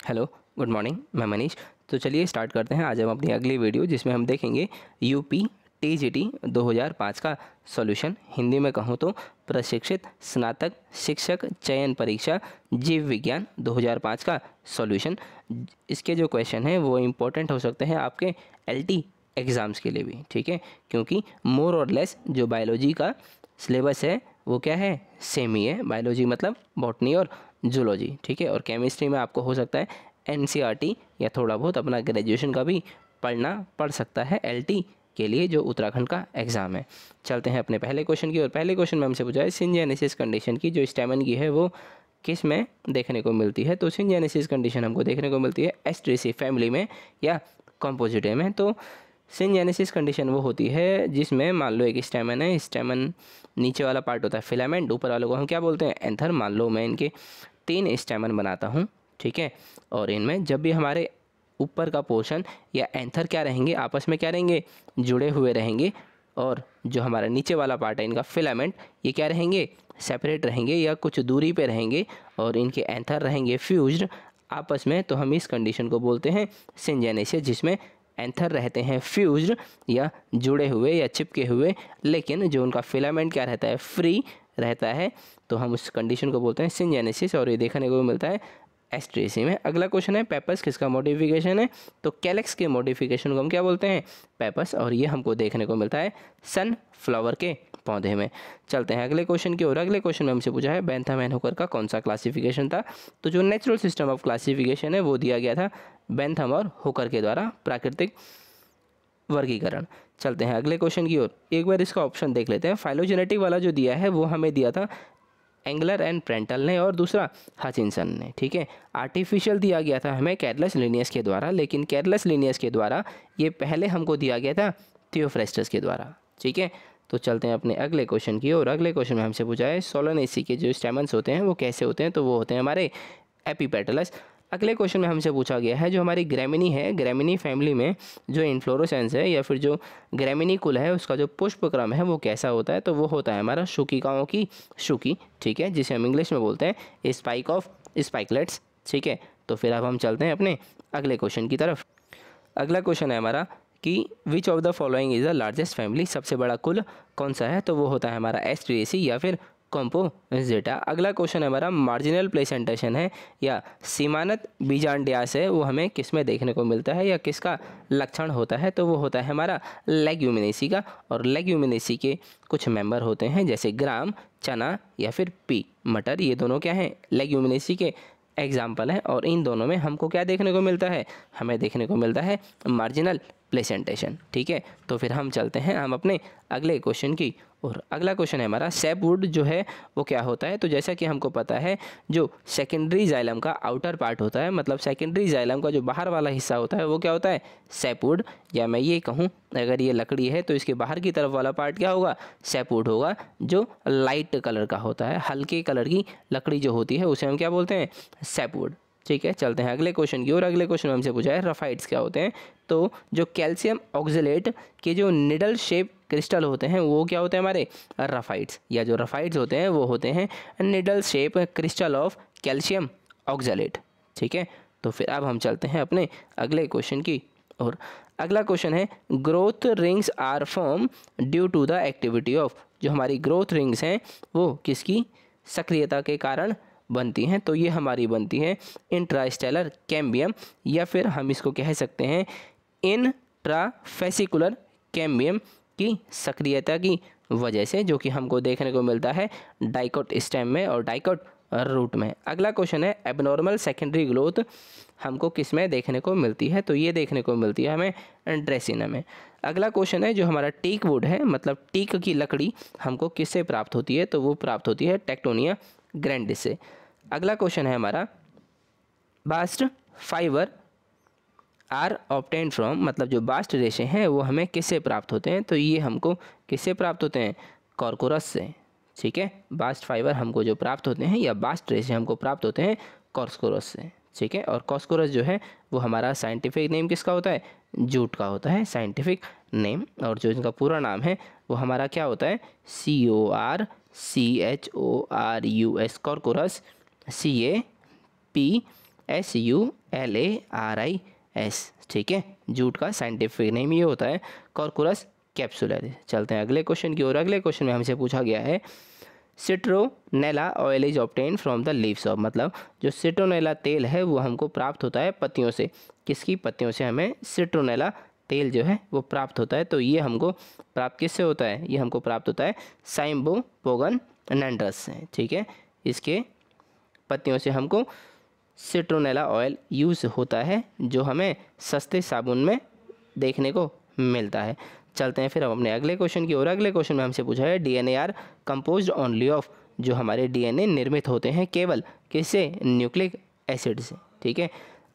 Hello good morning मैं मनीष। तो चलिए स्टार्ट करते हैं आज हम अपनी अगली वीडियो जिसमें हम देखेंगे यूपी टी जी टी दो हज़ार पाँच का सॉल्यूशन हिंदी में कहूँ तो प्रशिक्षित, स्नातक, शिक्षक, चयन परीक्षा, जीव विज्ञान 2005 का सॉल्यूशन इसके जो क्वेश्चन हैं, वो इम्पोर्टेंट हो सकते हैं आपके एलटी एग्ज़ाम्स के लिए भी, ठीक है? क्योंकि मोर और लेस जो बायोलॉजी का सिलेबस है, वो क्या है? सेम ही है। बायोलॉजी मतलब बॉटनी और जूलॉजी ठीक है? और केमिस्ट्री में आपको हो सकता है एन e या थोड़ा बहुत अपना ग्रेजुएशन का भी पढ़ना पड़ सकता है एलटी के लिए, जो उत्तराखंड का एग्ज़ाम है। चलते हैं अपने पहले क्वेश्चन की और पहले क्वेश्चन में हमसे पूछा है सिंजेनेसिस कंडीशन की जो स्टेमन की है, वो किसमें देखने को मिलती है? तो सिंजेनेसिस कंडीशन हमको देखने को मिलती है एस्ट्रेसी फैमिली में या कॉम्पोजिटे में। तो सिंजेनेसिस कंडीशन वो होती है जिसमें मान लो एक स्टेमन है, स्टेमन नीचे वाला पार्ट होता है फिलामेंट, ऊपर वालों को हम क्या बोलते हैं? एंथर। मान लो मैं इनके तीन स्टेमन बनाता हूँ, ठीक है? और इनमें जब भी हमारे ऊपर का पोर्शन या एंथर क्या रहेंगे? आपस में क्या रहेंगे? जुड़े हुए रहेंगे। और जो हमारा नीचे वाला पार्ट है, इनका फिलामेंट, ये क्या रहेंगे? सेपरेट रहेंगे या कुछ दूरी पे रहेंगे और इनके एंथर रहेंगे फ्यूज्ड आपस में तो हम इस कंडीशन को बोलते हैं सिंजेनेसिस, जिसमें एंथर रहते हैं फ्यूज या जुड़े हुए या चिपके हुए, लेकिन जो उनका फिलामेंट क्या रहता है? फ्री रहता है। तो हम उस कंडीशन को बोलते हैं सिंजेनेसिस और ये देखने को मिलता है एस्ट्रेसी में। अगला क्वेश्चन है पेपस किसका मॉडिफिकेशन है? तो कैलेक्स के मॉडिफिकेशन को हम क्या बोलते हैं? पेपस और ये हमको देखने को मिलता है सन फ्लावर के। पौधे में। चलते हैं अगले क्वेश्चन की ओर। अगले क्वेश्चन में हमसे पूछा है बैंथम एंड होकर का कौन सा क्लासिफिकेशन था? तो जो नेचुरल सिस्टम ऑफ़ क्लासिफिकेशन है, वो दिया गया था बैंथम और होकर के द्वारा प्राकृतिक वर्गीकरण। चलते हैं अगले क्वेश्चन की ओर। एक बार इसका ऑप्शन देख लेते हैं। फाइलोजेनेटिक वाला जो दिया है, वो हमें दिया था एंगलर एंड प्रेंटल ने और दूसरा हचिनसन ने, ठीक है? आर्टिफिशियल दिया गया था हमें कैरलस लिनियस के द्वारा, लेकिन कैरलस लिनियस के द्वारा ये पहले हमको दिया गया था थियोफ्रेस्टस के द्वारा, ठीक है? तो चलते हैं अपने अगले क्वेश्चन की और अगले क्वेश्चन में हमसे पूछा है सोलन एसी के जो स्टेमन्स होते हैं, वो कैसे होते हैं? तो वो होते हैं हमारे एपीपेटलस अगले क्वेश्चन में हमसे पूछा गया है, जो हमारी ग्रेमिनी है ग्रेमिनी फैमिली में जो इन्फ्लोरोसेंस है या फिर जो ग्रेमिनी कुल है, उसका जो पुष्प क्रम है, वो कैसा होता है? तो वो होता है हमारा शुकिकाओं की शुकी, ठीक है, जिसे हम इंग्लिश में बोलते हैं स्पाइक ऑफ़ स्पाइकलेट्स ठीक है? तो फिर अब हम चलते हैं अपने अगले क्वेश्चन की तरफ़। अगला क्वेश्चन है हमारा कि which of the following is the largest family सबसे बड़ा कुल कौन सा है? तो वो होता है हमारा एस या फिर कॉम्पोजिटा अगला क्वेश्चन हमारा मार्जिनल प्लेसेंटेशन है या सीमानत बीजांड्यास है, वो हमें किसमें देखने को मिलता है या किसका लक्षण होता है? तो वो होता है हमारा लेग्यूमिनेसी का और लेग्यूमिनेसी के कुछ मेंबर होते हैं, जैसे ग्राम, चना या फिर पी। मटर, ये दोनों क्या हैं? लेग्यूमिनेसी के एग्ज़ाम्पल हैं और इन दोनों में हमको क्या देखने को मिलता है? हमें देखने को मिलता है मार्जिनल प्लेसेंटेशन ठीक है? तो फिर हम चलते हैं, हम अपने अगले क्वेश्चन की और अगला क्वेश्चन है हमारा सेपवुड जो है, वो क्या होता है? तो जैसा कि हमको पता है, जो सेकेंडरी जाइलम का आउटर पार्ट होता है मतलब सेकेंडरी जाइलम का जो बाहर वाला हिस्सा होता है, वो क्या होता है? सेपवुड या मैं ये कहूँ, अगर ये लकड़ी है तो इसके बाहर की तरफ़ वाला पार्ट क्या होगा? सेपवुड होगा, जो लाइट कलर का होता है, हल्के कलर की लकड़ी जो होती है, उसे हम क्या बोलते हैं? सेपवुड ठीक है, चलते हैं अगले क्वेश्चन की और अगले क्वेश्चन में हमसे पूछा है रफाइट्स क्या होते हैं? तो जो कैल्शियम ऑक्जिलेट के जो निडल शेप क्रिस्टल होते हैं, वो क्या होते हैं हमारे? रफाइट्स। या जो रफाइट्स होते हैं, वो होते हैं needle shape crystal of calcium oxalate ठीक है? तो फिर अब हम चलते हैं अपने अगले क्वेश्चन की और अगला क्वेश्चन है, growth rings are form due to the activity of. जो हमारी ग्रोथ रिंग्स हैं, वो किसकी? सक्रियता के कारण बनती हैं। तो ये हमारी बनती है इंट्रास्टेलर कैम्बियम, या फिर हम इसको कह सकते हैं इंट्राफेसिकुलर कैम्बियम। की सक्रियता की वजह से, जो कि हमको देखने को मिलता है डाइकोट स्टेम में और डाइकोट रूट में। अगला क्वेश्चन है, एबनॉर्मल सेकेंडरी ग्रोथ हमको किसमें देखने को मिलती है? तो ये देखने को मिलती है हमें ड्रेसिना में। अगला क्वेश्चन है, जो हमारा टीक वुड है मतलब टीक की लकड़ी हमको किससे प्राप्त होती है? तो वो प्राप्त होती है टेक्टोनिया ग्रैंडिस से। अगला क्वेश्चन है हमारा, bast fibre are obtain from मतलब जो बास्ट रेशे हैं, वो हमें किससे प्राप्त होते हैं? तो ये हमको किससे प्राप्त होते हैं? कॉर्कोरस से, ठीक है? बास्ट फाइबर हमको जो प्राप्त होते हैं, या बास्ट रेशे हमको प्राप्त होते हैं, कॉर्कोरस से, ठीक है? और कॉस्कोरस जो है, वो हमारा साइंटिफिक नेम किसका होता है? जूट का होता है साइंटिफिक नेम और जो इनका पूरा नाम है, वो हमारा क्या होता है? C O R C H O R U S corchorus C A P S U L A R I S, ठीक है? जूट का साइंटिफिक नेम ये होता है कॉर्कुरस कैप्सुलर चलते हैं अगले क्वेश्चन की ओर। अगले क्वेश्चन में हमसे पूछा गया है citronella oil is obtain from the leaves of मतलब जो सिट्रोनेला तेल है, वो हमको प्राप्त होता है पत्तियों से। किसकी पत्तियों से हमें? सिट्रोनेला तेल जो है, वो प्राप्त होता है। तो ये हमको प्राप्त किससे होता है? ये हमको प्राप्त होता है साइम्बो पोगन नैंड्रस से, ठीक है? इसके पत्तियों से हमको सिट्रोनेला ऑयल यूज़ होता है, जो हमें सस्ते साबुन में देखने को मिलता है। चलते हैं फिर हम अपने अगले क्वेश्चन की और अगले क्वेश्चन में हमसे पूछा है DNA are composed only of जो हमारे डीएनए निर्मित होते हैं, केवल किससे न्यूक्लिक एसिड से, ठीक है?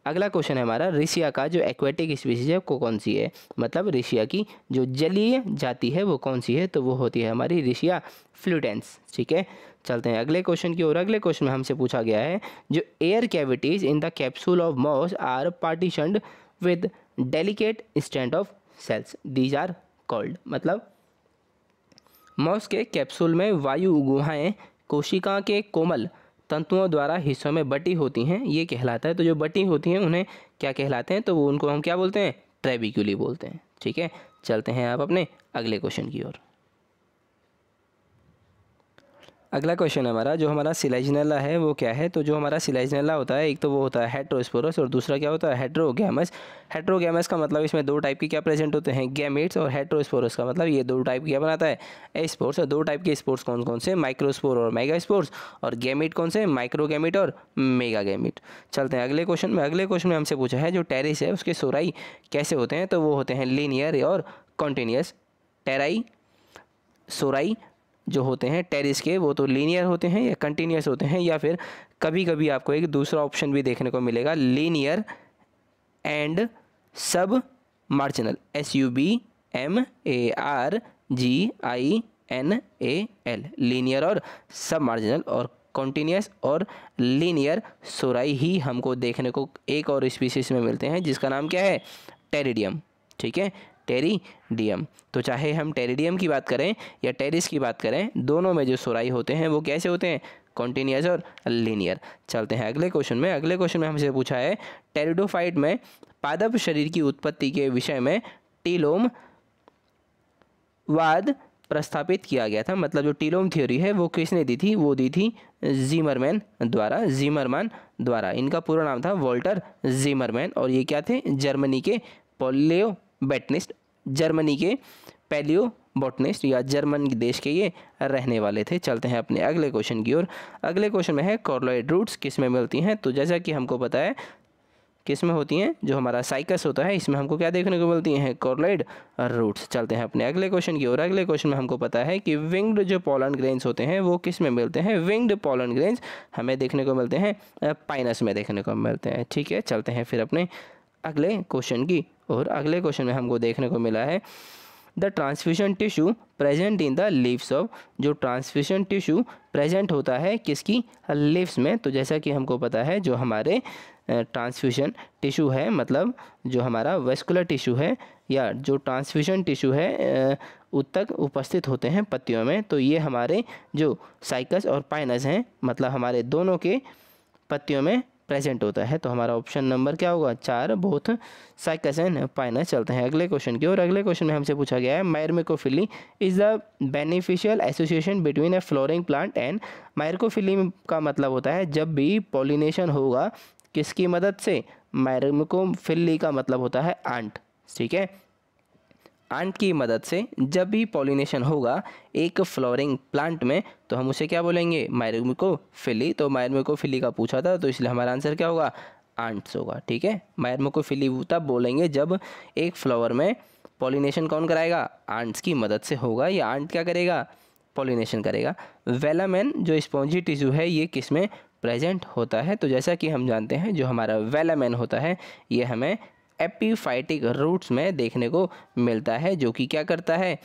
अगला क्वेश्चन है हमारा, ऋषिया का जो एक्वेटिक स्पीसीज है, वो कौन सी है? मतलब ऋषिया की जो जलीय जाति है, वो कौन सी है? तो वो होती है हमारी ऋषिया फ्लूटेंस, ठीक है? चलते हैं अगले क्वेश्चन की ओर। अगले क्वेश्चन में हमसे पूछा गया है, जो air cavities in the capsule of moss are partitioned with delicate stand of cells these are called मतलब मॉस के कैप्सूल में वायु गुहाएँ कोशिका के कोमल तंतुओं द्वारा हिस्सों में बटी होती हैं, ये कहलाता है। तो जो बटी होती हैं, उन्हें क्या कहलाते हैं? तो वो उनको हम क्या बोलते हैं? ट्रेबिक्यूली बोलते हैं। ठीक है? चलते हैं आप अपने अगले क्वेश्चन की ओर। अगला क्वेश्चन हमारा, जो हमारा सिलाइजनेला है, वो क्या है? तो जो हमारा सिलाइजनेला होता है, एक तो वो होता है हेट्रोस्पोरस और दूसरा क्या होता है? हेट्रोगैमस हेट्रोगैमस का मतलब इसमें दो टाइप के क्या प्रेजेंट होते हैं? गैमेट्स और हेट्रोस्पोरस का मतलब ये दो टाइप क्या बनाता है? स्पोर्ट्स और दो टाइप के स्पोर्ट्स कौन कौन से? माइक्रोस्पोर और मेगा स्पोर्ट्स और गैमिट कौन से? माइक्रोगैमिट और मेगा गैमिट चलते हैं अगले क्वेश्चन में। अगले क्वेश्चन में हमसे पूछा है, जो टेरिस है, उसके सोराई कैसे होते हैं? तो वो होते हैं लीनियर और कॉन्टीन्यूस टेराई सोराई जो होते हैं टेरिस के, वो तो लीनियर होते हैं या कंटिन्यूस होते हैं, या फिर कभी कभी आपको एक दूसरा ऑप्शन भी देखने को मिलेगा, linear and submarginal S U B M A R G I N A L linear और सब मार्जिनल और कॉन्टीन्यूस और लीनियर सोराई ही हमको देखने को एक और स्पीसीज में मिलते हैं, जिसका नाम क्या है? टेरिडियम, ठीक है? टेरिडियम तो चाहे हम टेरिडियम की बात करें या टेरिस की बात करें, दोनों में जो सोराई होते हैं, वो कैसे होते हैं? कॉन्टीन्यूस और लीनियर। चलते हैं अगले क्वेश्चन में। अगले क्वेश्चन में हमसे पूछा है, टेरिडोफाइट में पादप शरीर की उत्पत्ति के विषय में टीलोम वाद प्रस्थापित किया गया था। मतलब जो टीलोम थ्योरी है, वो किसने दी थी? वो दी थी जीमरमैन द्वारा जीमरमैन द्वारा। इनका पूरा नाम था वॉल्टर जीमरमैन और ये क्या थे? जर्मनी के पोलियो बेटनिस्ट जर्मनी के पैलियो बॉटनिस्ट या जर्मन देश के ये रहने वाले थे। चलते हैं अपने अगले क्वेश्चन की ओर। अगले क्वेश्चन में है कॉर्लोइड रूट्स किसमें मिलती हैं? तो जैसा कि हमको पता है, किसमें होती हैं? जो हमारा साइकस होता है, इसमें हमको क्या देखने को मिलती हैं? Coralloid roots. चलते हैं अपने अगले क्वेश्चन की ओर। अगले क्वेश्चन में हमको पता है कि विंग्ड जो पॉलन ग्रेन्स होते हैं, वो किसमें मिलते हैं? विंग्ड पॉलन ग्रेन्स हमें देखने को मिलते हैं पाइनस में देखने को मिलते हैं। ठीक है, चलते हैं फिर अपने अगले क्वेश्चन की और अगले क्वेश्चन में हमको देखने को मिला है the transfusion tissue present in the leaves of जो ट्रांसफ्यूशन टिश्यू प्रेजेंट होता है किसकी? लीव्स में। तो जैसा कि हमको पता है, जो हमारे ट्रांसफ्यूशन टिश्यू है मतलब जो हमारा वेस्कुलर टिश्यू है, या जो ट्रांसफ्यूशन टिश्यू है उत्तक उपस्थित होते हैं पत्तियों में तो ये हमारे जो साइकस और पाइनस हैं मतलब हमारे दोनों के पत्तियों में प्रेजेंट होता है। तो हमारा ऑप्शन नंबर क्या होगा? चार, बोथ, साइकस एंड पाइनस चलते हैं अगले क्वेश्चन की और अगले क्वेश्चन में हमसे पूछा गया है myrmecophily is the beneficial association between a flowering plant and myrmecophily का मतलब होता है, जब भी पॉलिनेशन होगा, किसकी मदद से? मायरमेकोफिली का मतलब होता है, आंट। ठीक है? आंट की मदद से जब भी पॉलिनेशन होगा, एक फ्लोरिंग प्लांट में तो हम उसे क्या बोलेंगे? मायरमिको फिली तो मायरमिको फिली का पूछा था तो इसलिए हमारा आंसर क्या होगा? आंट्स होगा, ठीक है? मायरमिको फिली तब बोलेंगे जब एक फ्लावर में पॉलिनेशन कौन कराएगा? आंट्स की मदद से होगा, या आंट क्या करेगा? पॉलिनेशन करेगा। वेलामैन, जो स्पॉन्जी टिश्यू है, ये किसमें प्रेजेंट होता है? तो जैसा कि हम जानते हैं, जो हमारा वेलामैन होता है, ये हमें एपीफाइटिक रूट्स में देखने को मिलता है, जो कि क्या करता है?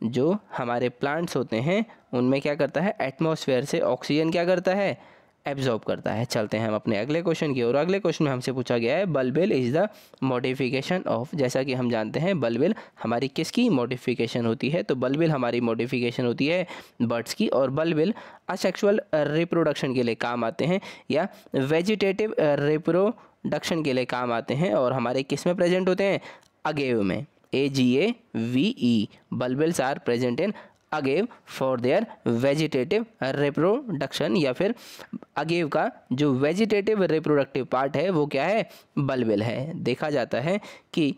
जो हमारे प्लांट्स होते हैं, उनमें क्या करता है? एटमॉस्फेयर से ऑक्सीजन क्या करता है? एब्जॉर्ब करता है। चलते हैं हम अपने अगले क्वेश्चन की और अगले क्वेश्चन में हमसे पूछा गया है bulbil is the modification of जैसा कि हम जानते हैं बलबिल हमारी किसकी मॉडिफिकेशन होती है? तो बलबिल हमारी मॉडिफिकेशन होती है बर्ड्स की, और बलबिल असेक्सुअल रिप्रोडक्शन के लिए काम आते हैं, या वेजिटेटिव रिप्रोडक्शन के लिए काम आते हैं और हमारे किसमें प्रेजेंट होते हैं? अगेव में। A G A V E bulbils are present in agave for their vegetative reproduction या फिर अगेव का जो वेजिटेटिव रिप्रोडक्टिव पार्ट है वो क्या है? बलबिल है। देखा जाता है कि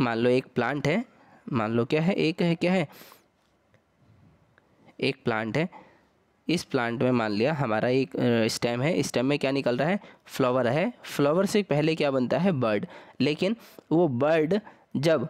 मान लो एक प्लांट है। मान लो क्या है? एक है क्या है? एक प्लांट है। इस प्लांट में मान लिया, हमारा एक स्टेम है। स्टेम में क्या निकल रहा है? फ्लावर है। फ्लावर से पहले क्या बनता है? बर्ड लेकिन वो बर्ड जब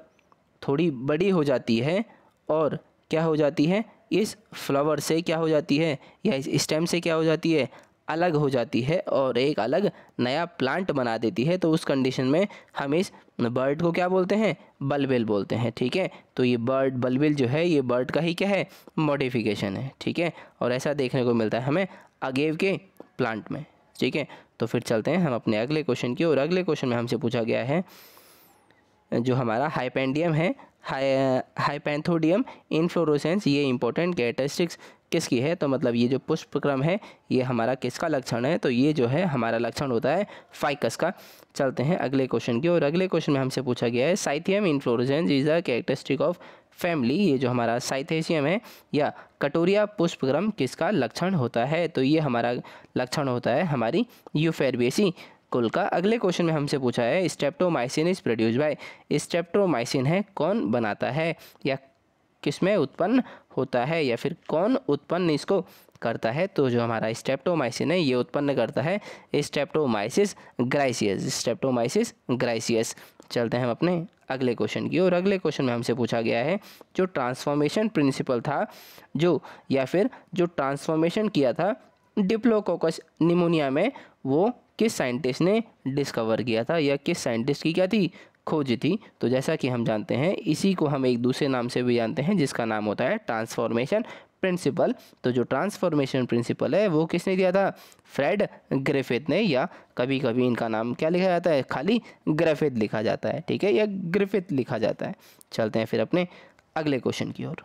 थोड़ी बड़ी हो जाती है और क्या हो जाती है? इस फ्लावर से क्या हो जाती है? या इस स्टेम से क्या हो जाती है? अलग हो जाती है और एक अलग नया प्लांट बना देती है। तो उस कंडीशन में हम इस बर्ड को क्या बोलते हैं? बलबिल बोलते हैं, ठीक है? तो ये बर्ड बलबिल जो है, ये बर्ड का ही क्या है? मॉडिफिकेशन है, ठीक है? और ऐसा देखने को मिलता है हमें अगेव के प्लांट में, ठीक है? तो फिर चलते हैं हम अपने अगले क्वेश्चन की और अगले क्वेश्चन में हमसे पूछा गया है, जो हमारा हाइपेंडियम है हाइपेंथोडियम इनफ्लोरोसेंस, ये इंपॉर्टेंट कैरेक्टरिस्टिक्स किसकी है? तो मतलब ये जो पुष्प क्रम है, ये हमारा किसका लक्षण है? तो ये जो है हमारा लक्षण होता है फाइकस का। चलते हैं अगले क्वेश्चन की और अगले क्वेश्चन में हमसे पूछा गया है, cyathium inflorescence is a characteristic of family ये जो हमारा साइथेशियम है, या कटोरिया पुष्पक्रम किसका लक्षण होता है? तो ये हमारा लक्षण होता है हमारी यूफेरबेसी। कुल का अगले क्वेश्चन में हमसे पूछा है streptomycin is produce by streptomycin है, कौन बनाता है या किसमें उत्पन्न होता है या फिर कौन उत्पन्न इसको करता है? तो जो हमारा स्टेप्टोमाइसिन है, ये उत्पन्न करता है स्टेप्टोमाइसिस ग्राइसियस स्टेप्टोमाइसिस ग्राइसियस। चलते हैं हम अपने अगले क्वेश्चन की और अगले क्वेश्चन में हमसे पूछा गया है, जो ट्रांसफॉर्मेशन प्रिंसिपल था, जो या फिर जो ट्रांसफॉर्मेशन किया था, डिप्लोकोकस निमोनिया में, वो किस साइंटिस्ट ने डिस्कवर किया था या किस साइंटिस्ट की क्या थी? खोज थी। तो जैसा कि हम जानते हैं, इसी को हम एक दूसरे नाम से भी जानते हैं, जिसका नाम होता है ट्रांसफॉर्मेशन प्रिंसिपल। तो जो ट्रांसफॉर्मेशन प्रिंसिपल है, वो किसने दिया था? फ्रेड ग्रिफिथ ने, या कभी कभी इनका नाम क्या लिखा जाता है? खाली ग्रिफिथ लिखा जाता है, ठीक है? या ग्रिफिथ लिखा जाता है। चलते हैं फिर अपने अगले क्वेश्चन की ओर।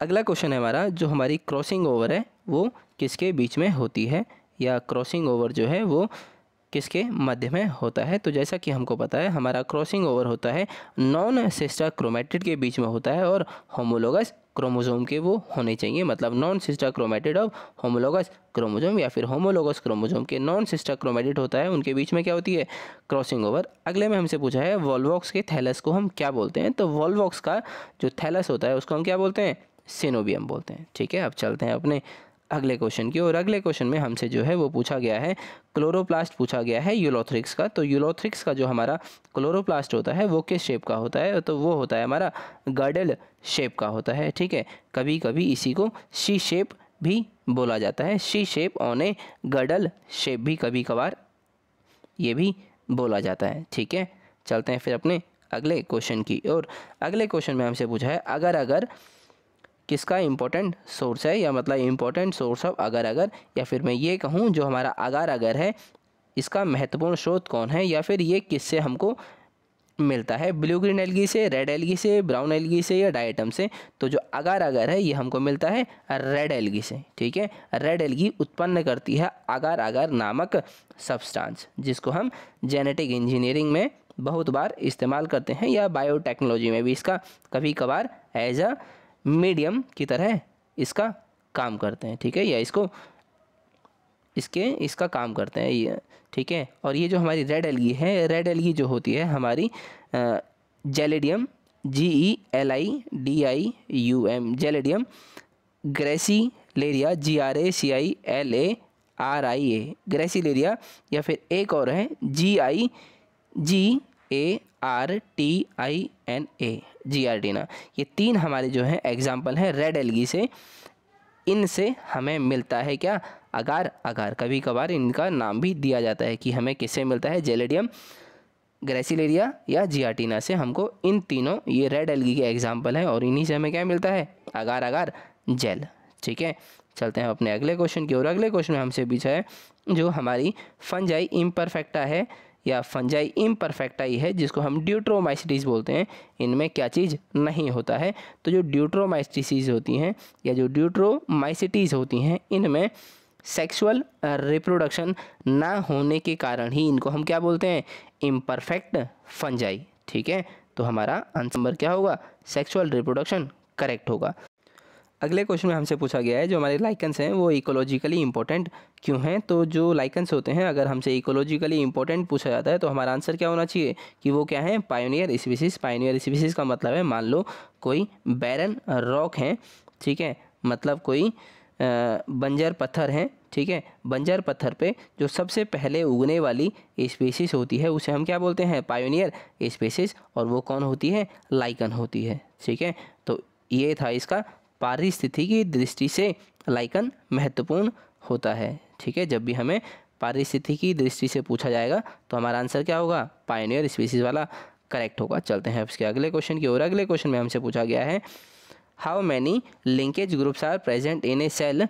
अगला क्वेश्चन है हमारा, जो हमारी क्रॉसिंग ओवर है, वो किसके बीच में होती है? या क्रॉसिंग ओवर जो है वो किसके मध्य में होता है? तो जैसा कि हमको पता है, हमारा क्रॉसिंग ओवर होता है नॉन सिस्टर क्रोमेटिड के बीच में होता है और होमोलोगस क्रोमोजोम के वो होने चाहिए। मतलब non sister chromatid of homologous chromosome या फिर होमोलोगस क्रोमोजोम के नॉन सिस्टर क्रोमेटिड होता है, उनके बीच में क्या होती है? क्रॉसिंग ओवर अगले में हमसे पूछा है वॉलवॉक्स के थैलस को हम क्या बोलते हैं? तो वॉलवॉक्स का जो थैलस होता है, उसको हम क्या बोलते हैं? सिनोबियम बोलते हैं। ठीक है, अब चलते हैं अपने अगले क्वेश्चन की और अगले क्वेश्चन में हमसे जो है वो पूछा गया है क्लोरोप्लास्ट पूछा गया है यूलोथ्रिक्स का। तो यूलोथ्रिक्स का जो हमारा क्लोरोप्लास्ट होता है वो किस शेप का होता है? तो वो होता है हमारा गर्डल शेप का होता है, ठीक है? कभी कभी इसी को शी शेप भी बोला जाता है। C shape on a girdle shape भी कभी कभार ये भी बोला जाता है, ठीक है? चलते हैं फिर अपने अगले क्वेश्चन की और अगले क्वेश्चन में हमसे पूछा है अगर अगर किसका इम्पोर्टेंट सोर्स है या मतलब इम्पोर्टेंट सोर्स ऑफ़ अगर अगर या फिर मैं ये कहूँ जो हमारा अगर अगर है, इसका महत्वपूर्ण स्रोत कौन है या फिर ये किससे हमको मिलता है? ब्लू ग्रीन एलगी से रेड एलगी से ब्राउन एलगी से या डाइटम से? तो जो अगर अगर है, ये हमको मिलता है रेड एलगी से, ठीक है? रेड एलगी उत्पन्न करती है अगर अगर नामक सब्सटेंस जिसको हम जेनेटिक इंजीनियरिंग में बहुत बार इस्तेमाल करते हैं या बायोटेक्नोलॉजी में भी इसका कभी कभार एज अ मीडियम की तरह इसका काम करते हैं, ठीक है? या इसको, इसके, इसका काम करते हैं, ये, ठीक है? और ये जो हमारी रेड एलगी है, रेड एलगी जो होती है हमारी gelidium G E L I D I U M gelidium, gracilaria G R A C I L A R I A gracilaria, या फिर एक और है G I G A R T I N A G R T ना ये तीन हमारे जो हैं एग्ज़ाम्पल हैं रेड एलगी से। इनसे हमें मिलता है क्या? अगार अगार कभी कभार इनका नाम भी दिया जाता है कि हमें किससे मिलता है? जेलेडियम ग्रेसिलेरिया या जियाटीना से हमको इन तीनों ये रेड एलगी के एग्ज़ाम्पल हैं और इन्हीं से हमें क्या मिलता है? अगार अगार जेल ठीक है? चलते हैं अपने अगले क्वेश्चन की ओर। अगले क्वेश्चन में हमसे पूछा है जो हमारी फंजाई इम्परफेक्टा है। या फंजाई इम्परफेक्टाई है, जिसको हम ड्यूट्रोमाइसिटीज़ बोलते हैं, इनमें क्या चीज़ नहीं होता है। तो जो ड्यूट्रोमाइसिटीज़ होती हैं, या जो ड्यूट्रोमाइसिटीज़ होती हैं, इनमें सेक्सुअल रिप्रोडक्शन ना होने के कारण ही इनको हम क्या बोलते हैं? इम्परफेक्ट फंजाई ठीक है? तो हमारा आंसर क्या होगा? सेक्सुअल रिप्रोडक्शन करेक्ट होगा। अगले क्वेश्चन में हमसे पूछा गया है, जो हमारे लाइकन्स हैं, वो इकोलॉजिकली इंपॉर्टेंट क्यों हैं? तो जो लाइकन्स होते हैं, अगर हमसे इकोलॉजिकली इंपॉर्टेंट पूछा जाता है तो हमारा आंसर क्या होना चाहिए? कि वो क्या है? पायोनियर स्पीसीज पायोनियर स्पीसीज का मतलब है, मान लो, कोई बैरन रॉक हैं, ठीक है? मतलब कोई बंजर पत्थर हैं, ठीक है? बंजर पत्थर पे जो सबसे पहले उगने वाली स्पीसीज होती है, उसे हम क्या बोलते हैं? पायोनियर स्पीसीज और वो कौन होती है? लाइकन होती है, ठीक है? तो ये था इसका पारिस्थितिकी दृष्टि से लाइकन महत्वपूर्ण होता है। ठीक है, जब भी हमें पारिस्थितिकी दृष्टि से पूछा जाएगा तो हमारा आंसर क्या होगा? पायनियर स्पीसीज वाला करेक्ट होगा। चलते हैं इसके अगले क्वेश्चन की और अगले क्वेश्चन में हमसे पूछा गया है how many linkage groups are present in a cell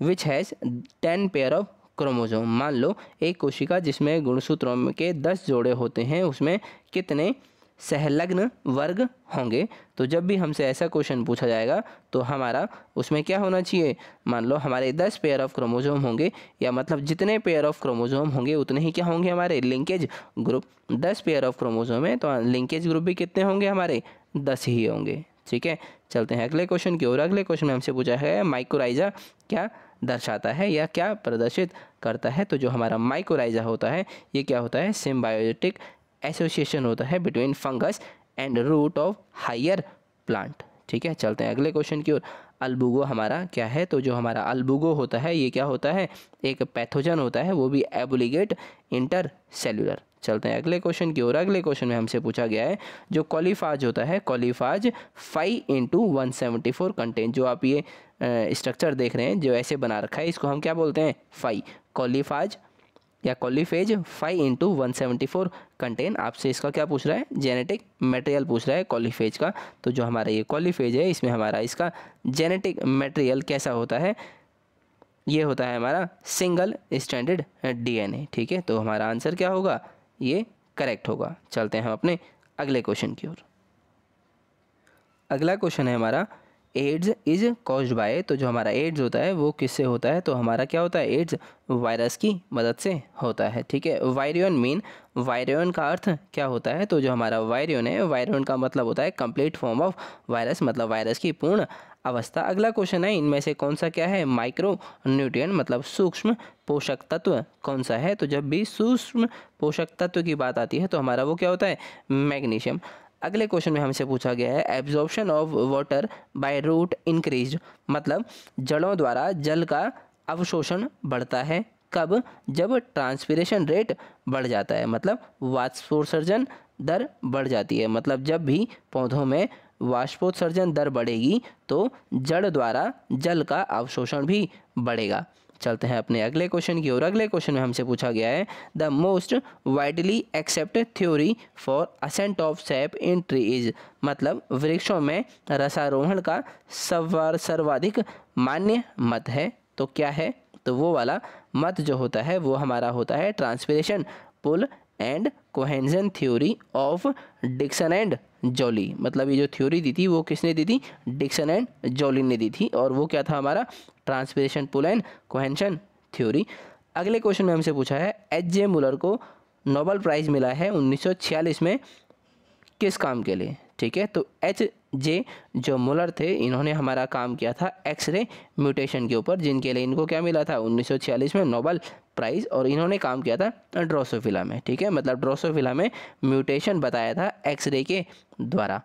which has ten pair of chromosome मान लो, एक कोशिका जिसमें गुणसूत्रों के दस जोड़े होते हैं, उसमें कितने सहलग्न वर्ग होंगे। तो जब भी हमसे ऐसा क्वेश्चन पूछा जाएगा तो हमारा उसमें क्या होना चाहिए? मान लो हमारे दस पेयर ऑफ़ क्रोमोजोम होंगे, या मतलब जितने पेयर ऑफ़ क्रोमोजोम होंगे, उतने ही क्या होंगे हमारे? लिंकेज ग्रुप दस पेयर ऑफ़ क्रोमोजोम है तो लिंकेज ग्रुप भी कितने होंगे हमारे? दस ही होंगे। ठीक है? चलते हैं अगले क्वेश्चन की ओर। अगले क्वेश्चन में हमसे पूछा है माइक्रोराइजा क्या दर्शाता है, या क्या प्रदर्शित करता है? तो जो हमारा माइक्रोराइजा होता है, ये क्या होता है? सिम्बायोटिक एसोसिएशन होता है between fungus and root of higher plant ठीक है, चलते हैं अगले क्वेश्चन की ओर। अल्बुगो हमारा क्या है? तो जो हमारा अल्बुगो होता है, ये क्या होता है? एक पैथोजन होता है, वो भी एबुलिगेट इंटर सेलुलर चलते हैं अगले क्वेश्चन की ओर। अगले क्वेश्चन में हमसे पूछा गया है, जो कॉलीफाज होता है coliphage five into one seventy four content जो आप ये स्ट्रक्चर देख रहे हैं, जो ऐसे बना रखा है, इसको हम क्या बोलते हैं? फाइव कॉलीफाज या coliphage five into one seventy four content. आपसे इसका क्या पूछ रहा है? जेनेटिक मटेरियल पूछ रहा है कॉलीफेज का। तो जो हमारा ये कॉलीफेज है, इसमें हमारा इसका जेनेटिक मटेरियल कैसा होता है? ये होता है हमारा सिंगल स्टैंडर्ड डीएनए, ठीक है? तो हमारा आंसर क्या होगा? ये करेक्ट होगा। चलते हैं हम अपने अगले क्वेश्चन की ओर। अगला क्वेश्चन है हमारा एड्स इज़ कॉज्ड बाय तो जो हमारा एड्स होता है, वो किससे होता है? तो हमारा क्या होता है? एड्स वायरस की मदद से होता है, ठीक है? वायरियन मीन, वायरियन का अर्थ क्या होता है? तो जो हमारा वायरियन है, वायरियन का मतलब होता है कंप्लीट फॉर्म ऑफ़ वायरस मतलब वायरस की पूर्ण अवस्था। अगला क्वेश्चन है, इनमें से कौन सा क्या है? माइक्रो न्यूट्रिएंट मतलब सूक्ष्म पोषक तत्व कौन सा है? तो जब भी सूक्ष्म पोषक तत्व की बात आती है तो हमारा वो क्या होता है? मैग्नीशियम। अगले क्वेश्चन में हमसे पूछा गया है absorption of water by root increase मतलब जड़ों द्वारा जल का अवशोषण बढ़ता है। कब? जब ट्रांसपीरेशन रेट बढ़ जाता है मतलब वाष्पोत्सर्जन दर बढ़ जाती है। मतलब जब भी पौधों में वाष्पोत्सर्जन दर बढ़ेगी तो जड़ द्वारा जल का अवशोषण भी बढ़ेगा। चलते हैं अपने अगले क्वेश्चन की ओर। अगले क्वेश्चन में हमसे पूछा गया है, the most widely accept theory for ascent of sap in trees मतलब वृक्षों में रसारोहण का सवार सर्वाधिक मान्य मत है। तो क्या है? तो वो वाला मत जो होता है, वो हमारा होता है transpiration, pull and cohesion theory of Dixon and Joly मतलब ये जो थ्योरी दी थी, वो किसने दी थी? डिक्सन एंड जॉली ने दी थी। और वो क्या था हमारा? Transpiration pull and cohesion theory अगले क्वेश्चन में हमसे पूछा है एच जे मुलर को नोबल प्राइज़ मिला है 1946 में किस काम के लिए? ठीक है तो एच जे जो मुलर थे, इन्होंने हमारा काम किया था एक्सरे म्यूटेशन के ऊपर, जिनके लिए इनको क्या मिला था? 1946 में नोबल प्राइज़ और इन्होंने काम किया था ड्रोसोफिला में, ठीक है? मतलब ड्रोसोफिला में म्यूटेशन बताया था एक्सरे के द्वारा।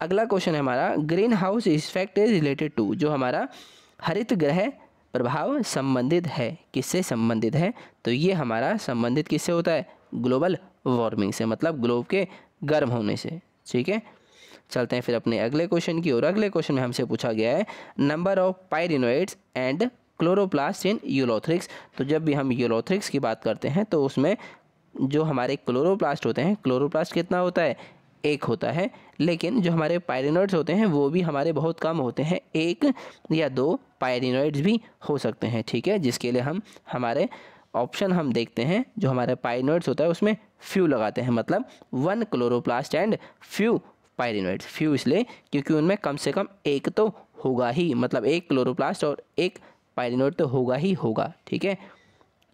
अगला क्वेश्चन है हमारा greenhouse effect is related to, जो हमारा हरित ग्रह प्रभाव संबंधित है, किससे संबंधित है? तो ये हमारा संबंधित किससे होता है? ग्लोबल वार्मिंग से मतलब ग्लोब के गर्म होने से, ठीक है? चलते हैं फिर अपने अगले क्वेश्चन की और अगले क्वेश्चन में हमसे पूछा गया है, number of pyrenoids and chloroplast in Ulothrix तो जब भी हम यूलोथ्रिक्स की बात करते हैं तो उसमें जो हमारे क्लोरोप्लास्ट होते हैं क्लोरोप्लास्ट कितना होता है? एक होता है। लेकिन जो हमारे पायरिनोइड्स होते हैं, वो भी हमारे बहुत कम होते हैं। एक या दो पायरिनोइड्स भी हो सकते हैं, ठीक है? जिसके लिए हम, हमारे ऑप्शन हम देखते हैं, जो हमारे पायरिनोइड्स होता है, उसमें फ्यू लगाते हैं। मतलब one chloroplast and few pyrenoids few इसलिए क्योंकि उनमें कम से कम एक तो होगा ही। मतलब एक क्लोरोप्लास्ट और एक पायरिनोइड तो होगा ही होगा, ठीक है?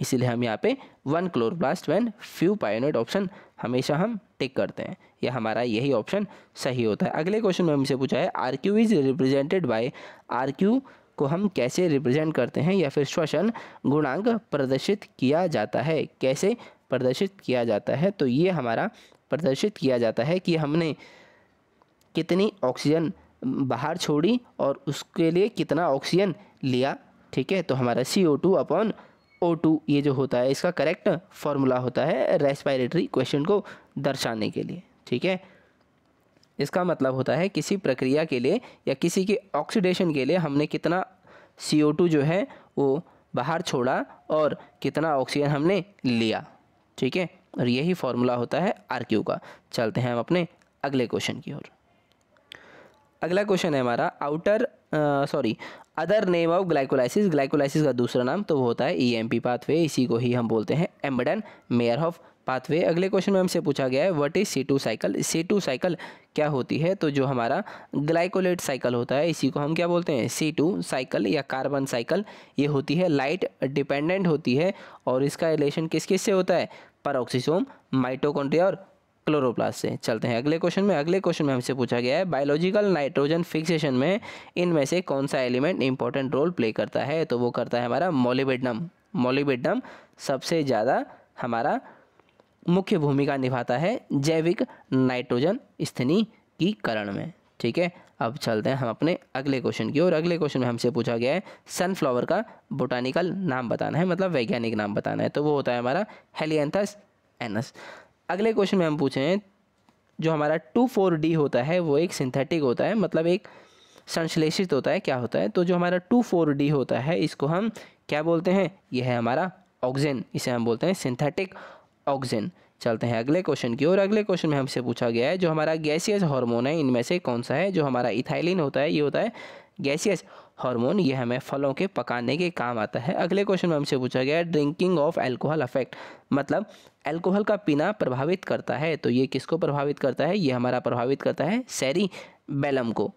इसीलिए हम यहाँ पे one chloroplast one few pyrenoid option हमेशा हम टिक करते हैं। या हमारा यही ऑप्शन सही होता है। अगले क्वेश्चन में हमसे पूछा है R Q is represented by R Q को हम कैसे रिप्रेजेंट करते हैं? या फिर श्वसन गुणांक प्रदर्शित किया जाता है? कैसे प्रदर्शित किया जाता है? तो ये हमारा प्रदर्शित किया जाता है कि हमने कितनी ऑक्सीजन बाहर छोड़ी और उसके लिए कितना ऑक्सीजन लिया। ठीक है? तो हमारा C O two upon O two ये जो होता है, इसका करेक्ट फॉर्मूला होता है रेस्पायरेटरी क्वेश्चन को दर्शाने के लिए, ठीक है? इसका मतलब होता है किसी प्रक्रिया के लिए या किसी के ऑक्सीडेशन के लिए हमने कितना सी ओ टू जो है, वो बाहर छोड़ा और कितना ऑक्सीजन हमने लिया, ठीक है? और यही फॉर्मूला होता है आर क्यू का। चलते हैं हम अपने अगले क्वेश्चन की ओर। अगला क्वेश्चन है हमारा outer sorry other name of glycolysis glycolysis का दूसरा नाम तो वो होता है ई एम पी पाथवे इसी को ही हम बोलते हैं एम्बडन मेयर ऑफ़ पाथवे अगले क्वेश्चन में हमसे पूछा गया है what is C cycle C cycle क्या होती है? तो जो हमारा ग्लाइकोलेट साइकिल होता है, इसी को हम क्या बोलते हैं? सी साइकिल या कार्बन साइकिल ये होती है लाइट डिपेंडेंट होती है, और इसका रिलेशन किस किस से होता है? पर माइटोकॉन्ड्रिया और क्लोरोप्लास्ट से चलते हैं। अगले क्वेश्चन में, अगले क्वेश्चन में हमसे पूछा गया है बायोलॉजिकल नाइट्रोजन फिक्सेशन में इनमें से कौन सा एलिमेंट इंपॉर्टेंट रोल प्ले करता है? तो वो करता है हमारा मोलिबिडनम मोलिबिडनम सबसे ज़्यादा हमारा मुख्य भूमिका निभाता है जैविक नाइट्रोजन स्थनीकीकरण में। ठीक है? अब चलते हैं हम अपने अगले क्वेश्चन की और अगले क्वेश्चन में हमसे पूछा गया है सनफ्लावर का बोटानिकल नाम बताना है मतलब वैज्ञानिक नाम बताना है। तो वो होता है हमारा हेलियंथस एनस अगले क्वेश्चन में हम पूछें, जो हमारा टू फोर डी होता है, वो एक सिंथेटिक होता है मतलब एक संश्लेषित होता है, क्या होता है? तो जो हमारा टू फोर डी होता है, इसको हम क्या बोलते हैं? यह है हमारा ऑक्सीजन इसे हम बोलते हैं सिंथेटिक ऑक्सीजन चलते हैं अगले क्वेश्चन की और अगले क्वेश्चन में हमसे पूछा गया है, जो हमारा गैसियस हार्मोन है, इनमें से कौन सा है? जो हमारा इथाइलिन होता है, ये होता है गैसियस हार्मोन, ये हमें फलों के पकाने के काम आता है। अगले क्वेश्चन में हमसे पूछा गया है ड्रिंकिंग ऑफ़ एल्कोहल अफेक्ट मतलब एल्कोहल का पीना प्रभावित करता है तो ये किसको प्रभावित करता है? ये हमारा प्रभावित करता है सैरी बैलम को।